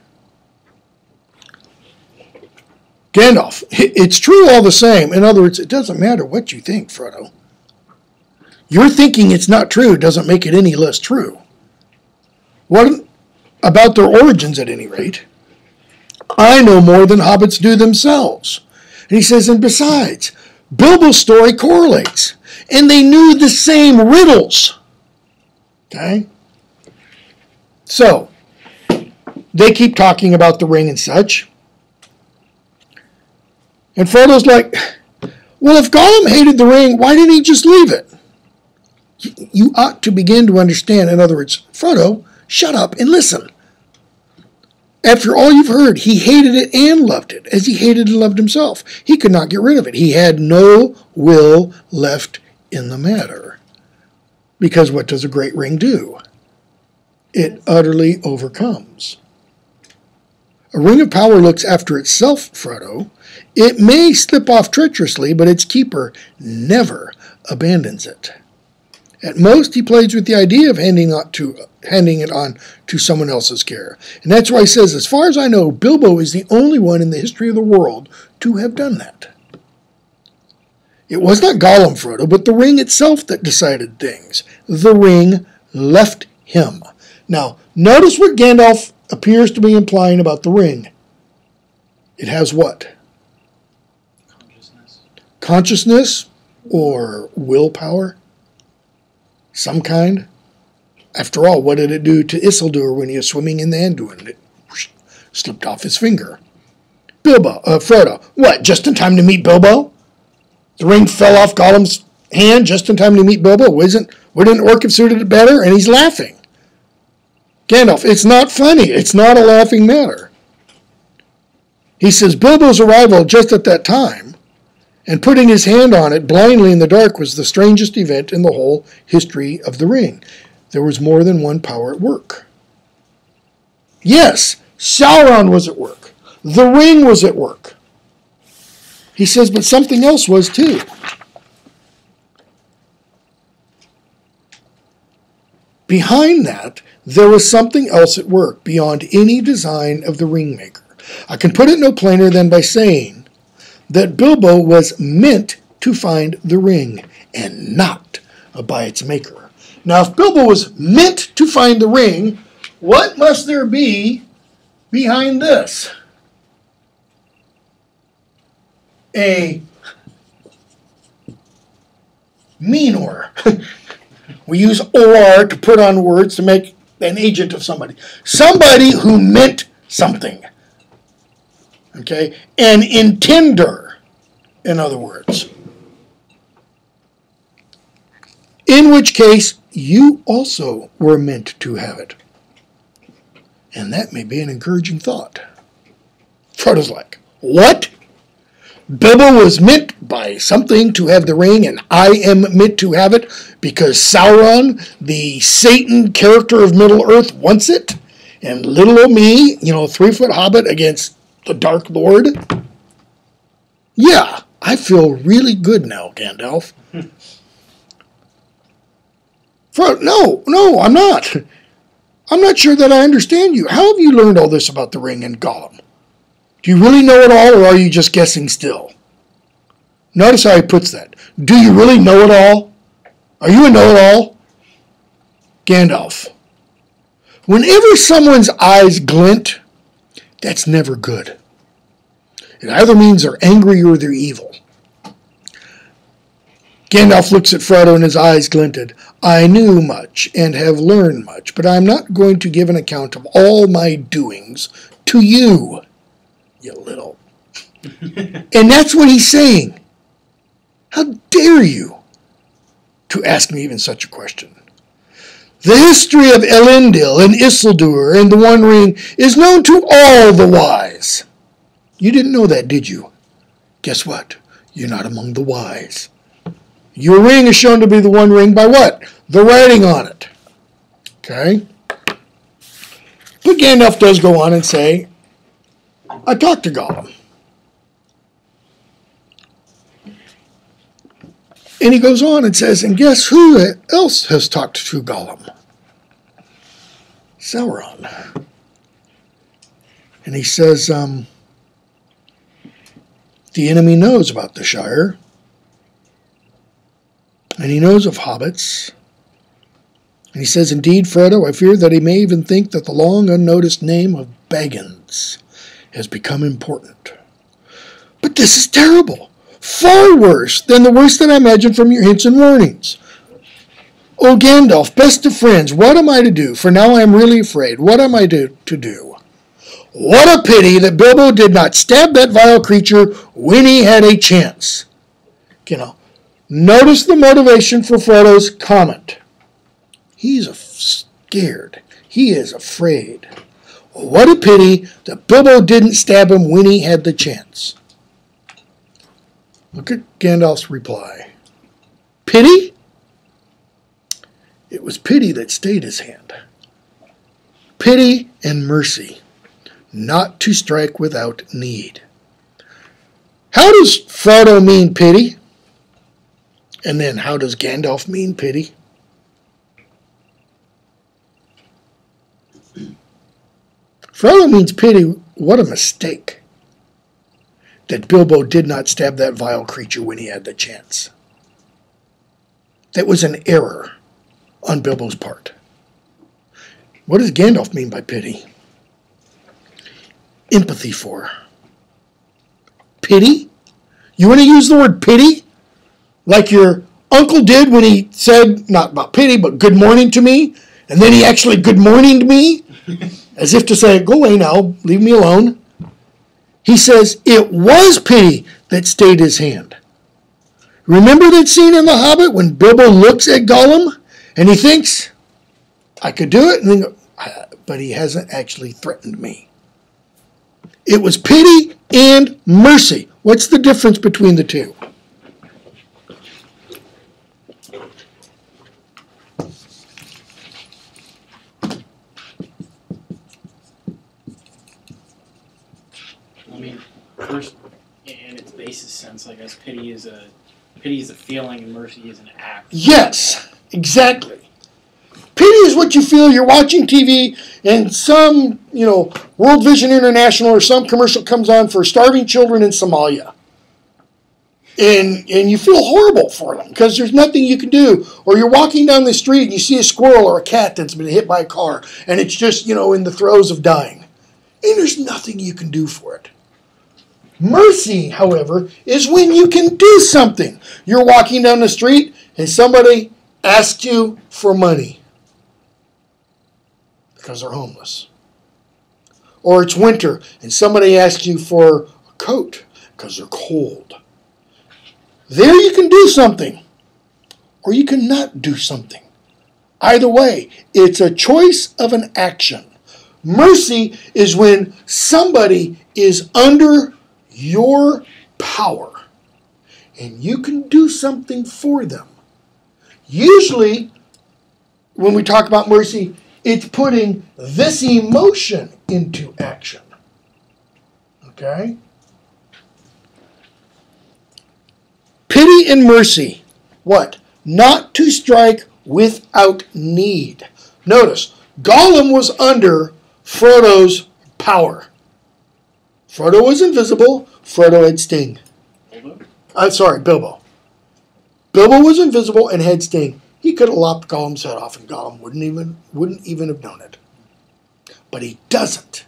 Gandalf, it's true all the same. In other words, it doesn't matter what you think, Frodo. Your thinking it's not true doesn't make it any less true. What about their origins, at any rate? I know more than hobbits do themselves. And he says, and besides, Bilbo's story correlates, and they knew the same riddles. Okay? So, they keep talking about the ring and such. And Frodo's like, well, if Gollum hated the ring, why didn't he just leave it? You ought to begin to understand. In other words, Frodo, shut up and listen. After all you've heard, he hated it and loved it, as he hated and loved himself. He could not get rid of it. He had no will left in the matter. Because what does a great ring do? It utterly overcomes. A ring of power looks after itself, Frodo. It may slip off treacherously, but its keeper never abandons it. At most, he plays with the idea of handing, to, handing it on to someone else's care. And that's why he says, as far as I know, Bilbo is the only one in the history of the world to have done that. It was not Gollum, Frodo, but the ring itself that decided things. The ring left him. Now, notice what Gandalf appears to be implying about the ring. It has what? Consciousness. Consciousness or willpower? some kind. After all, what did it do to Isildur when he was swimming in the Anduin? It whoosh, slipped off his finger. Bilbo, uh, Frodo, what, just in time to meet Bilbo? The ring fell off Gollum's hand just in time to meet Bilbo? Wasn't, wouldn't Orc have suited it better? And he's laughing. Gandalf, it's not funny. It's not a laughing matter. He says Bilbo's arrival just at that time and putting his hand on it blindly in the dark was the strangest event in the whole history of the ring. There was more than one power at work. Yes, Sauron was at work. The ring was at work. He says, but something else was too. Behind that, there was something else at work beyond any design of the ringmaker. I can put it no plainer than by saying that Bilbo was meant to find the ring and not by its maker. Now, if Bilbo was meant to find the ring, what must there be behind this? A menor. we use or to put on words to make an agent of somebody. Somebody who meant something. Okay? An intender, in other words. In which case, you also were meant to have it. And that may be an encouraging thought. Frodo's like, What? Bilbo was meant by something to have the ring, and I am meant to have it because Sauron, the Satan character of Middle Earth, wants it? And little old me, you know, three foot hobbit against the Dark Lord? Yeah, I feel really good now, Gandalf. For, no, no, I'm not. I'm not sure that I understand you. How have you learned all this about the ring and Gollum? Do you really know it all, or are you just guessing still? Notice how he puts that. Do you really know it all? Are you a know it all? Gandalf. Whenever someone's eyes glint, that's never good. It either means they're angry or they're evil. Gandalf looks at Frodo and his eyes glinted. I knew much and have learned much, but I am not going to give an account of all my doings to you, you little. and that's what he's saying. How dare you to ask me even such a question? The history of Elendil and Isildur and the One Ring is known to all the wise. You didn't know that, did you? Guess what? You're not among the wise. Your ring is shown to be the One Ring by what? The writing on it. Okay? But Gandalf does go on and say, I talked to Gollum. And he goes on and says, and guess who else has talked to Gollum? Sauron. And he says, um, the enemy knows about the Shire, and he knows of hobbits. And he says, Indeed, Frodo, I fear that he may even think that the long unnoticed name of Baggins has become important. But this is terrible far worse than the worst that I imagined from your hints and warnings. Oh, Gandalf, best of friends, what am I to do? For now I am really afraid. What am I to, to do? What a pity that Bilbo did not stab that vile creature when he had a chance. You know, notice the motivation for Frodo's comment. He's scared. He is afraid. What a pity that Bilbo didn't stab him when he had the chance. Look at Gandalf's reply. Pity? It was pity that stayed his hand. Pity and mercy, not to strike without need. How does Frodo mean pity? And then how does Gandalf mean pity? Frodo means pity. What a mistake that Bilbo did not stab that vile creature when he had the chance. That was an error on Bilbo's part. What does Gandalf mean by pity? Empathy for. Pity? You want to use the word pity? Like your uncle did when he said, not about pity, but good morning to me, and then he actually good morninged me, as if to say, go away now, leave me alone. He says it was pity that stayed his hand. Remember that scene in The Hobbit when Bilbo looks at Gollum and he thinks, I could do it, then, but he hasn't actually threatened me. It was pity and mercy. What's the difference between the two? First, its basis sense, I guess pity is a pity is a feeling and mercy is an act. Yes, exactly. Pity is what you feel. You're watching TV and some, you know, World Vision International or some commercial comes on for starving children in Somalia. And, and you feel horrible for them because there's nothing you can do. Or you're walking down the street and you see a squirrel or a cat that's been hit by a car and it's just, you know, in the throes of dying. And there's nothing you can do for it. Mercy, however, is when you can do something. You're walking down the street and somebody asks you for money because they're homeless. Or it's winter and somebody asks you for a coat because they're cold. There you can do something, or you cannot do something. Either way, it's a choice of an action. Mercy is when somebody is under your power and you can do something for them. Usually, when we talk about mercy, it's putting this emotion into action. Okay? Pity and mercy. What? Not to strike without need. Notice, Gollum was under Frodo's power. Frodo was invisible. Frodo had Sting. Bilbo? I'm uh, sorry, Bilbo. Bilbo was invisible and had Sting. He could have lopped Gollum's head off, and Gollum wouldn't even wouldn't even have known it. But he doesn't.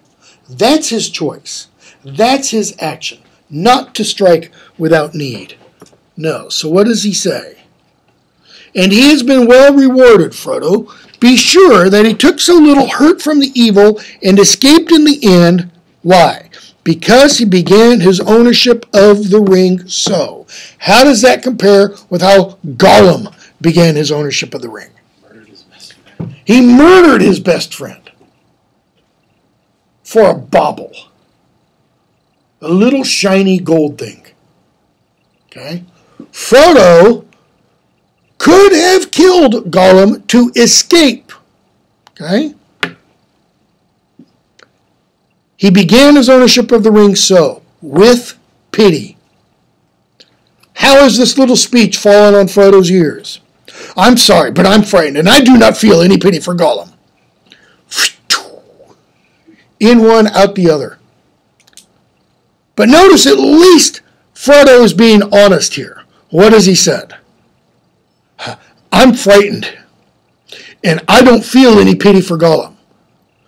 That's his choice. That's his action. Not to strike without need. No. So what does he say? and he has been well rewarded, Frodo. Be sure that he took so little hurt from the evil and escaped in the end. Why? Because he began his ownership of the ring so. How does that compare with how Gollum began his ownership of the ring? Murdered his best friend. He murdered his best friend for a bauble. A little shiny gold thing. Okay? Frodo could have killed Gollum to escape. Okay? He began his ownership of the ring so, with pity. How has this little speech fallen on Frodo's ears? I'm sorry, but I'm frightened, and I do not feel any pity for Gollum. In one, out the other. But notice at least Frodo is being honest here. What has he said? I'm frightened, and I don't feel any pity for Gollum.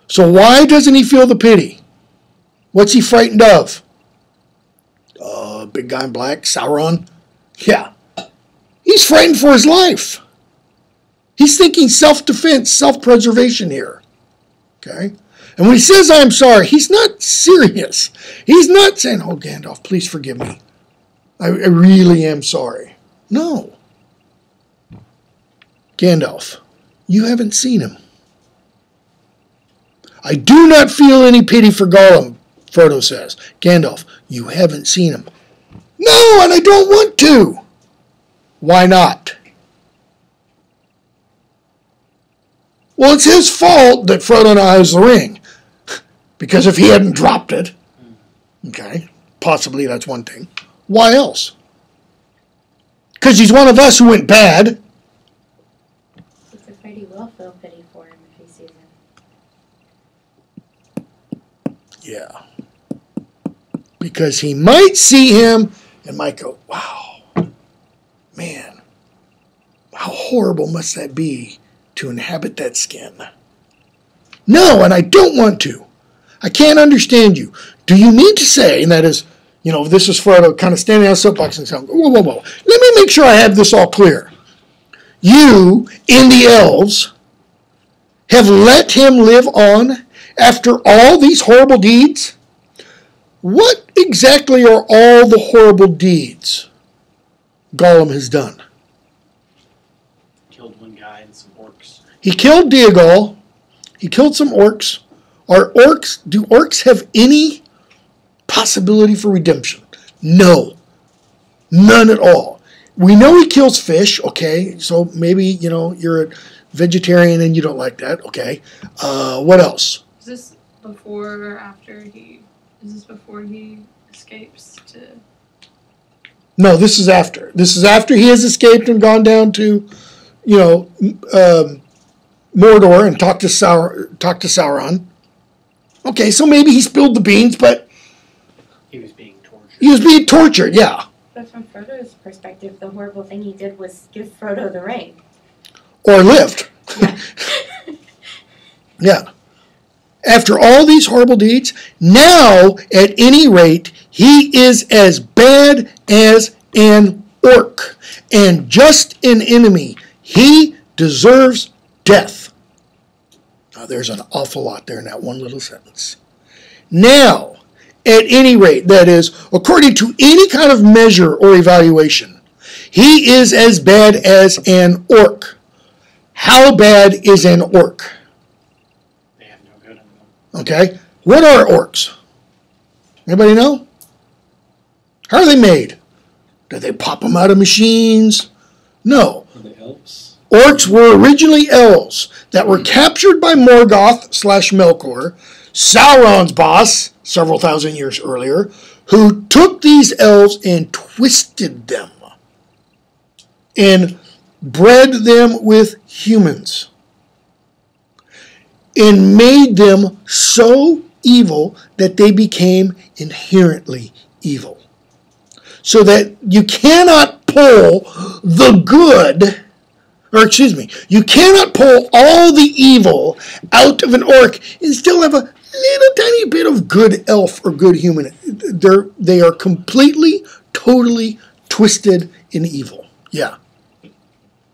So why doesn't he feel the pity? What's he frightened of? Uh, big guy in black, Sauron? Yeah. He's frightened for his life. He's thinking self defense, self preservation here. Okay? And when he says, I'm sorry, he's not serious. He's not saying, Oh, Gandalf, please forgive me. I, I really am sorry. No. Gandalf, you haven't seen him. I do not feel any pity for Gollum, Frodo says. Gandalf, you haven't seen him. No, and I don't want to. Why not? Well, it's his fault that Frodo now has the ring. Because if he hadn't dropped it, okay, possibly that's one thing. Why else? Because he's one of us who went bad. He's afraid he will feel pity for him if he sees him. Yeah. Because he might see him and might go, wow, man, how horrible must that be to inhabit that skin? No, and I don't want to. I can't understand you. Do you mean to say, and that is, you know, this is Frodo kind of standing on soapbox and saying, whoa, whoa, whoa, let me make sure I have this all clear. You, in the elves, have let him live on after all these horrible deeds? What exactly are all the horrible deeds Gollum has done? Killed one guy and some orcs. He killed Deagol. He killed some orcs. Are orcs, do orcs have any possibility for redemption? No. None at all. We know he kills fish, okay, so maybe, you know, you're a vegetarian and you don't like that, okay. Uh, what else? Is this before or after he? Is this before he escapes to? No, this is after. This is after he has escaped and gone down to, you know, um, Mordor and talked to Saur- talked to Sauron. Okay, so maybe he spilled the beans, but He was being tortured. he was being tortured. Yeah, But from Frodo's perspective, the horrible thing he did was give Frodo the ring. or lived. Yeah. Yeah. After all these horrible deeds, now at any rate, he is as bad as an orc and just an enemy. He deserves death. Now, there's an awful lot there in that one little sentence. Now, at any rate, that is, according to any kind of measure or evaluation, he is as bad as an orc. How bad is an orc? They have no good in them. Okay? What are orcs? Anybody know? How are they made? Do they pop them out of machines? No. Are they elves? Orcs were originally elves that were hmm. captured by Morgoth slash Melkor, Sauron's boss, several thousand years earlier, who took these elves and twisted them and bred them with humans and made them so evil that they became inherently evil. So that you cannot pull the good, or excuse me, you cannot pull all the evil out of an orc and still have a little tiny bit of good elf or good human. They're, they are completely, totally twisted in evil. Yeah.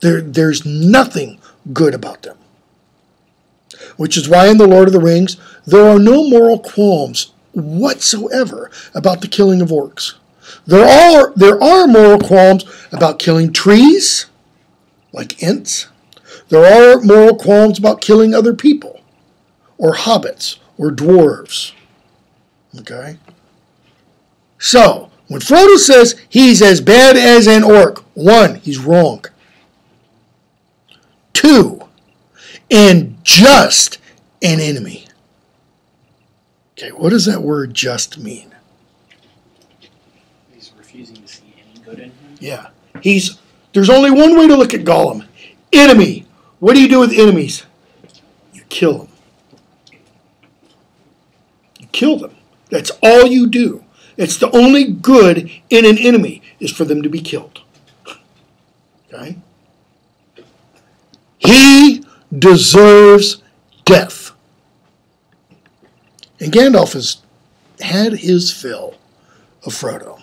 There, there's nothing good about them. Which is why in The Lord of the Rings, there are no moral qualms whatsoever about the killing of orcs. There are, there are moral qualms about killing trees, like Ents. There are moral qualms about killing other people, or hobbits, or dwarves. Okay? So, when Frodo says he's as bad as an orc, one, he's wrong. Two, and just an enemy. Okay, what does that word just mean? He's refusing to see any good in him. Yeah. He's there's only one way to look at Gollum. Enemy. What do you do with enemies? You kill them. You kill them. That's all you do. It's the only good in an enemy is for them to be killed. Okay? He deserves death. And Gandalf has had his fill of Frodo.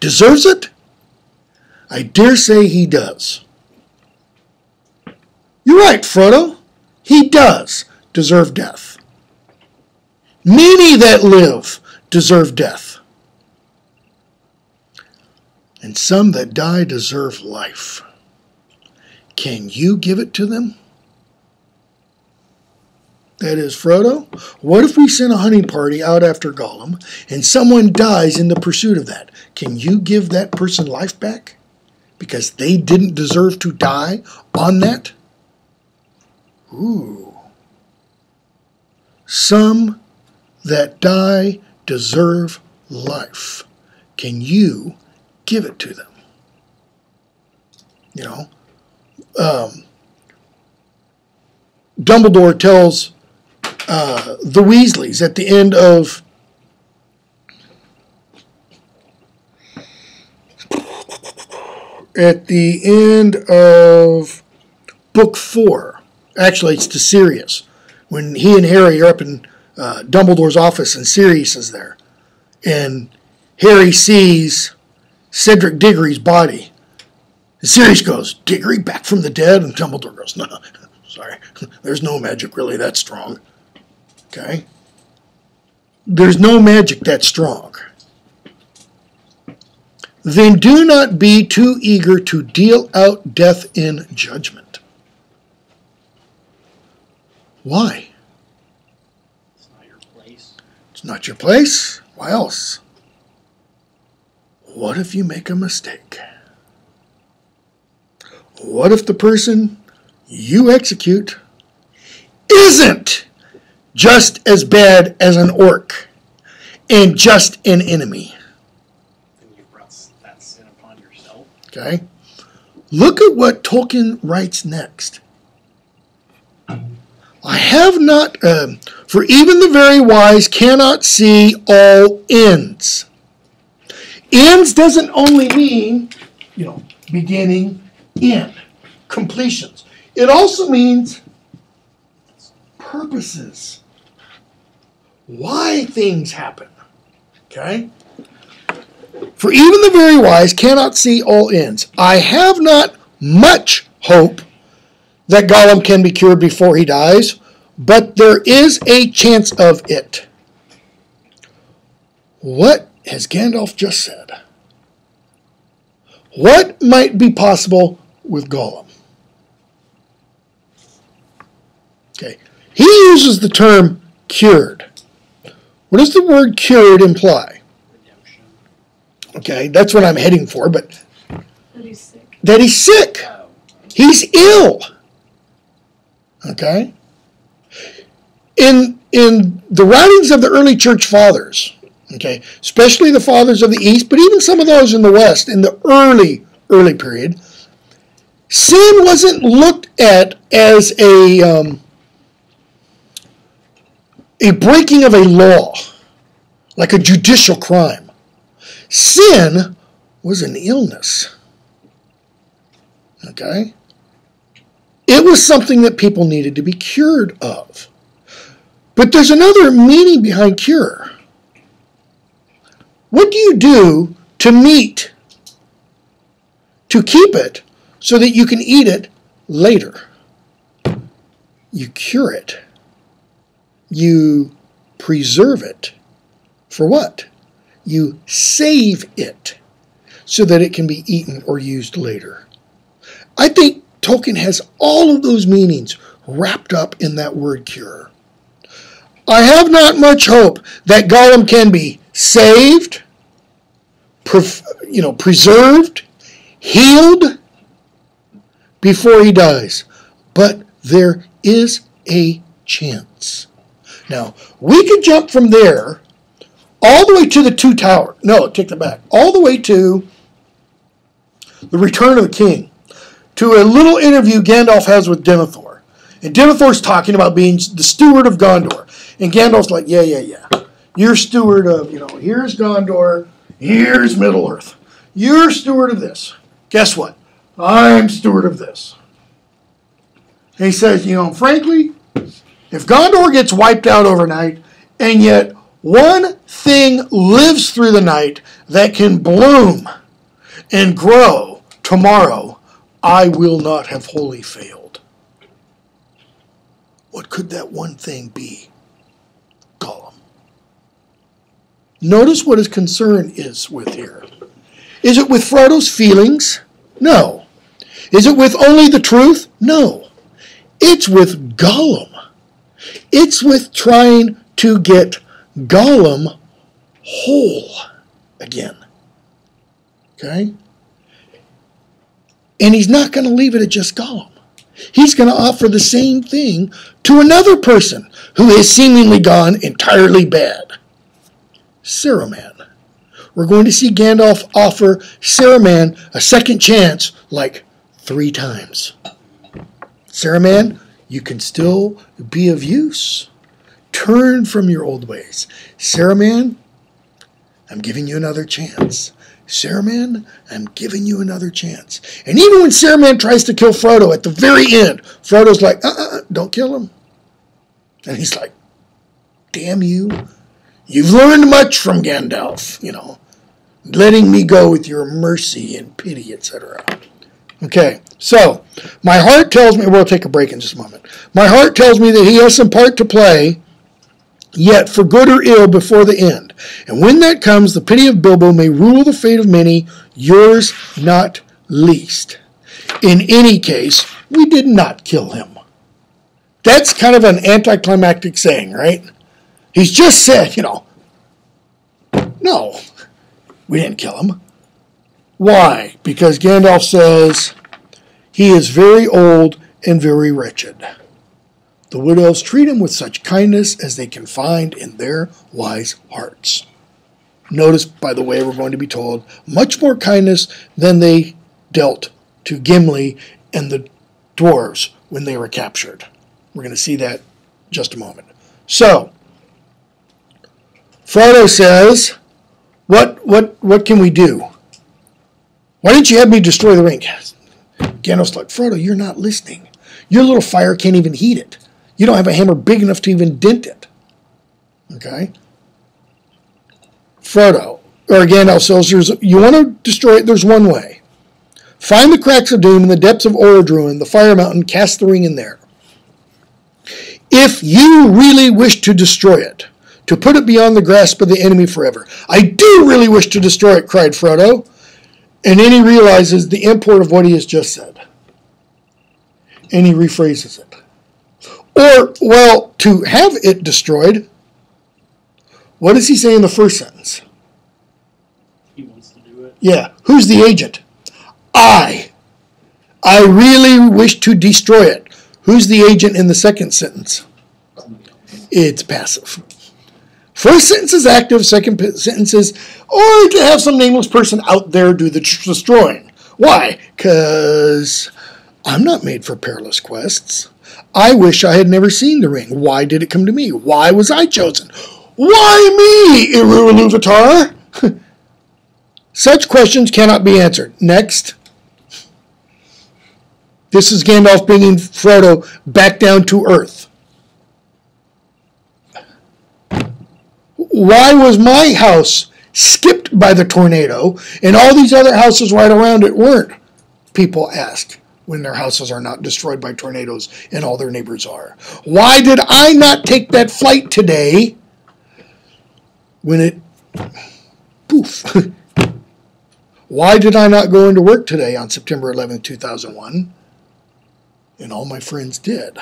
Deserves it? I dare say he does. You're right, Frodo. He does deserve death. Many that live deserve death. And some that die deserve life. Can you give it to them? That is, Frodo, what if we send a hunting party out after Gollum and someone dies in the pursuit of that? Can you give that person life back? Because they didn't deserve to die on that? Ooh. Some that die deserve life. Can you give it to them? You know, um, Dumbledore tells uh, the Weasleys at the end of at the end of book four. Actually, it's to Sirius when he and Harry are up in uh, Dumbledore's office and Sirius is there, and Harry sees Cedric Diggory's body. And Sirius goes, "Diggory back from the dead," and Dumbledore goes, "No, sorry, there's no magic really that strong." Okay? There's no magic that strong. Then do not be too eager to deal out death in judgment. Why? It's not your place. It's not your place. Why else? What if you make a mistake? What if the person you execute isn't just as bad as an orc and just an enemy? You brought that sin upon yourself. Okay? Look at what Tolkien writes next. I have not, um, for even the very wise cannot see all ends. Ends doesn't only mean, you know, beginning, end, completions. It also means purposes, why things happen. Okay? For even the very wise cannot see all ends. I have not much hope that Gollum can be cured before he dies, but there is a chance of it. What has Gandalf just said? What might be possible with Gollum? Okay, he uses the term cured. What does the word cured imply? Redemption. Okay, that's what I'm heading for, but That he's sick. that he's sick. Oh. He's ill. Okay? In in the writings of the early church fathers, okay, especially the fathers of the East, but even some of those in the West in the early early period, sin wasn't looked at as a um, a breaking of a law, like a judicial crime. Sin was an illness. Okay? It was something that people needed to be cured of. But there's another meaning behind cure. What do you do to meet, to keep it, so that you can eat it later. You cure it. You preserve it. For what? You save it so that it can be eaten or used later. I think Tolkien has all of those meanings wrapped up in that word cure. I have not much hope that Gollum can be saved, you know, preserved, healed before he dies. But there is a chance. Now, we could jump from there all the way to the two tower. No, take it back. All the way to the return of the king. To a little interview Gandalf has with Denethor. And Denethor's talking about being the steward of Gondor. And Gandalf's like, yeah, yeah, yeah. You're steward of, you know, here's Gondor, here's Middle Earth. You're steward of this. Guess what? I'm steward of this. He says, you know, frankly, if Gondor gets wiped out overnight, and yet one thing lives through the night that can bloom and grow tomorrow, I will not have wholly failed. What could that one thing be? Gollum. Notice what his concern is with here. Is it with Frodo's feelings? No. Is it with only the truth? No. It's with Gollum. It's with trying to get Gollum whole again. Okay? And he's not going to leave it at just Gollum. He's going to offer the same thing to another person who has seemingly gone entirely bad Saruman. We're going to see Gandalf offer Saruman a second chance like three times. Saruman, you can still be of use. Turn from your old ways. Saruman, I'm giving you another chance. Saruman, I'm giving you another chance. And even when Saruman tries to kill Frodo at the very end, Frodo's like, uh uh, don't kill him. And he's like, damn you. You've learned much from Gandalf, you know, letting me go with your mercy and pity, etc. Okay, so my heart tells me, we'll take a break in just a moment. My heart tells me that he has some part to play yet for good or ill before the end. And when that comes, the pity of Bilbo may rule the fate of many, yours not least. In any case, we did not kill him. That's kind of an anticlimactic saying, right? He's just said, you know, no, we didn't kill him. Why? Because Gandalf says he is very old and very wretched. The wood elves treat him with such kindness as they can find in their wise hearts. Notice, by the way, we're going to be told much more kindness than they dealt to Gimli and the dwarves when they were captured. We're going to see that just a moment. So, Frodo says, "What, what, what can we do? Why didn't you have me destroy the ring?" Gandalf's like, "Frodo, you're not listening. Your little fire can't even heat it." You don't have a hammer big enough to even dent it. Okay? Frodo, or again, Elsil's, you want to destroy it, there's one way. Find the cracks of doom in the depths of Orodruin, the fire mountain, cast the ring in there. If you really wish to destroy it, to put it beyond the grasp of the enemy forever, I do really wish to destroy it, cried Frodo. And then he realizes the import of what he has just said. And he rephrases it. Or, well, to have it destroyed, what does he say in the first sentence? He wants to do it. Yeah. Who's the agent? I. I really wish to destroy it. Who's the agent in the second sentence? It's passive. First sentence is active, second sentence is, or to have some nameless person out there do the destroying. Why? Because I'm not made for perilous quests. I wish I had never seen the ring. Why did it come to me? Why was I chosen? Why me, Iru Such questions cannot be answered. Next. This is Gandalf bringing Frodo back down to earth. Why was my house skipped by the tornado and all these other houses right around it weren't? people ask when their houses are not destroyed by tornadoes and all their neighbors are. Why did I not take that flight today when it poof? Why did I not go into work today on September 11, 2001? And all my friends did.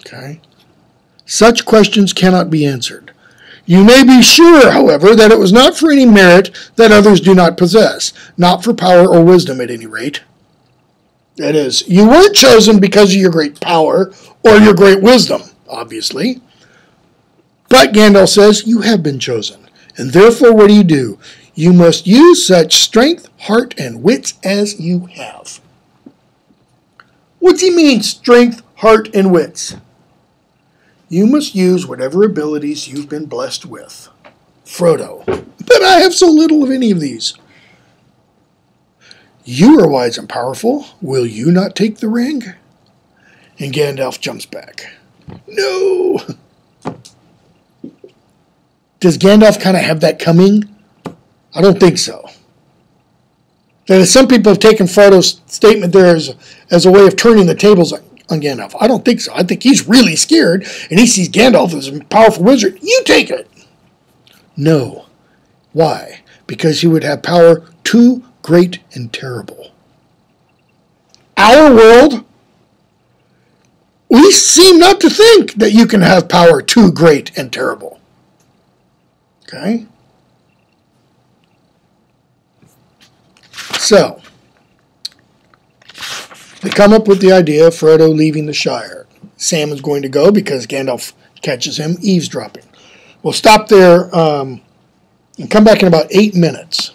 Okay? Such questions cannot be answered. You may be sure, however, that it was not for any merit that others do not possess, not for power or wisdom at any rate. That is, you weren't chosen because of your great power or your great wisdom, obviously. But Gandalf says, You have been chosen. And therefore, what do you do? You must use such strength, heart, and wits as you have. What's he mean, strength, heart, and wits? You must use whatever abilities you've been blessed with. Frodo. But I have so little of any of these. You are wise and powerful. Will you not take the ring? And Gandalf jumps back. No! Does Gandalf kind of have that coming? I don't think so. That some people have taken Frodo's statement there as, as a way of turning the tables on, on Gandalf. I don't think so. I think he's really scared and he sees Gandalf as a powerful wizard. You take it! No. Why? Because he would have power too great and terrible. Our world, we seem not to think that you can have power too great and terrible. Okay? So, they come up with the idea of Frodo leaving the Shire. Sam is going to go because Gandalf catches him eavesdropping. We'll stop there um, and come back in about eight minutes.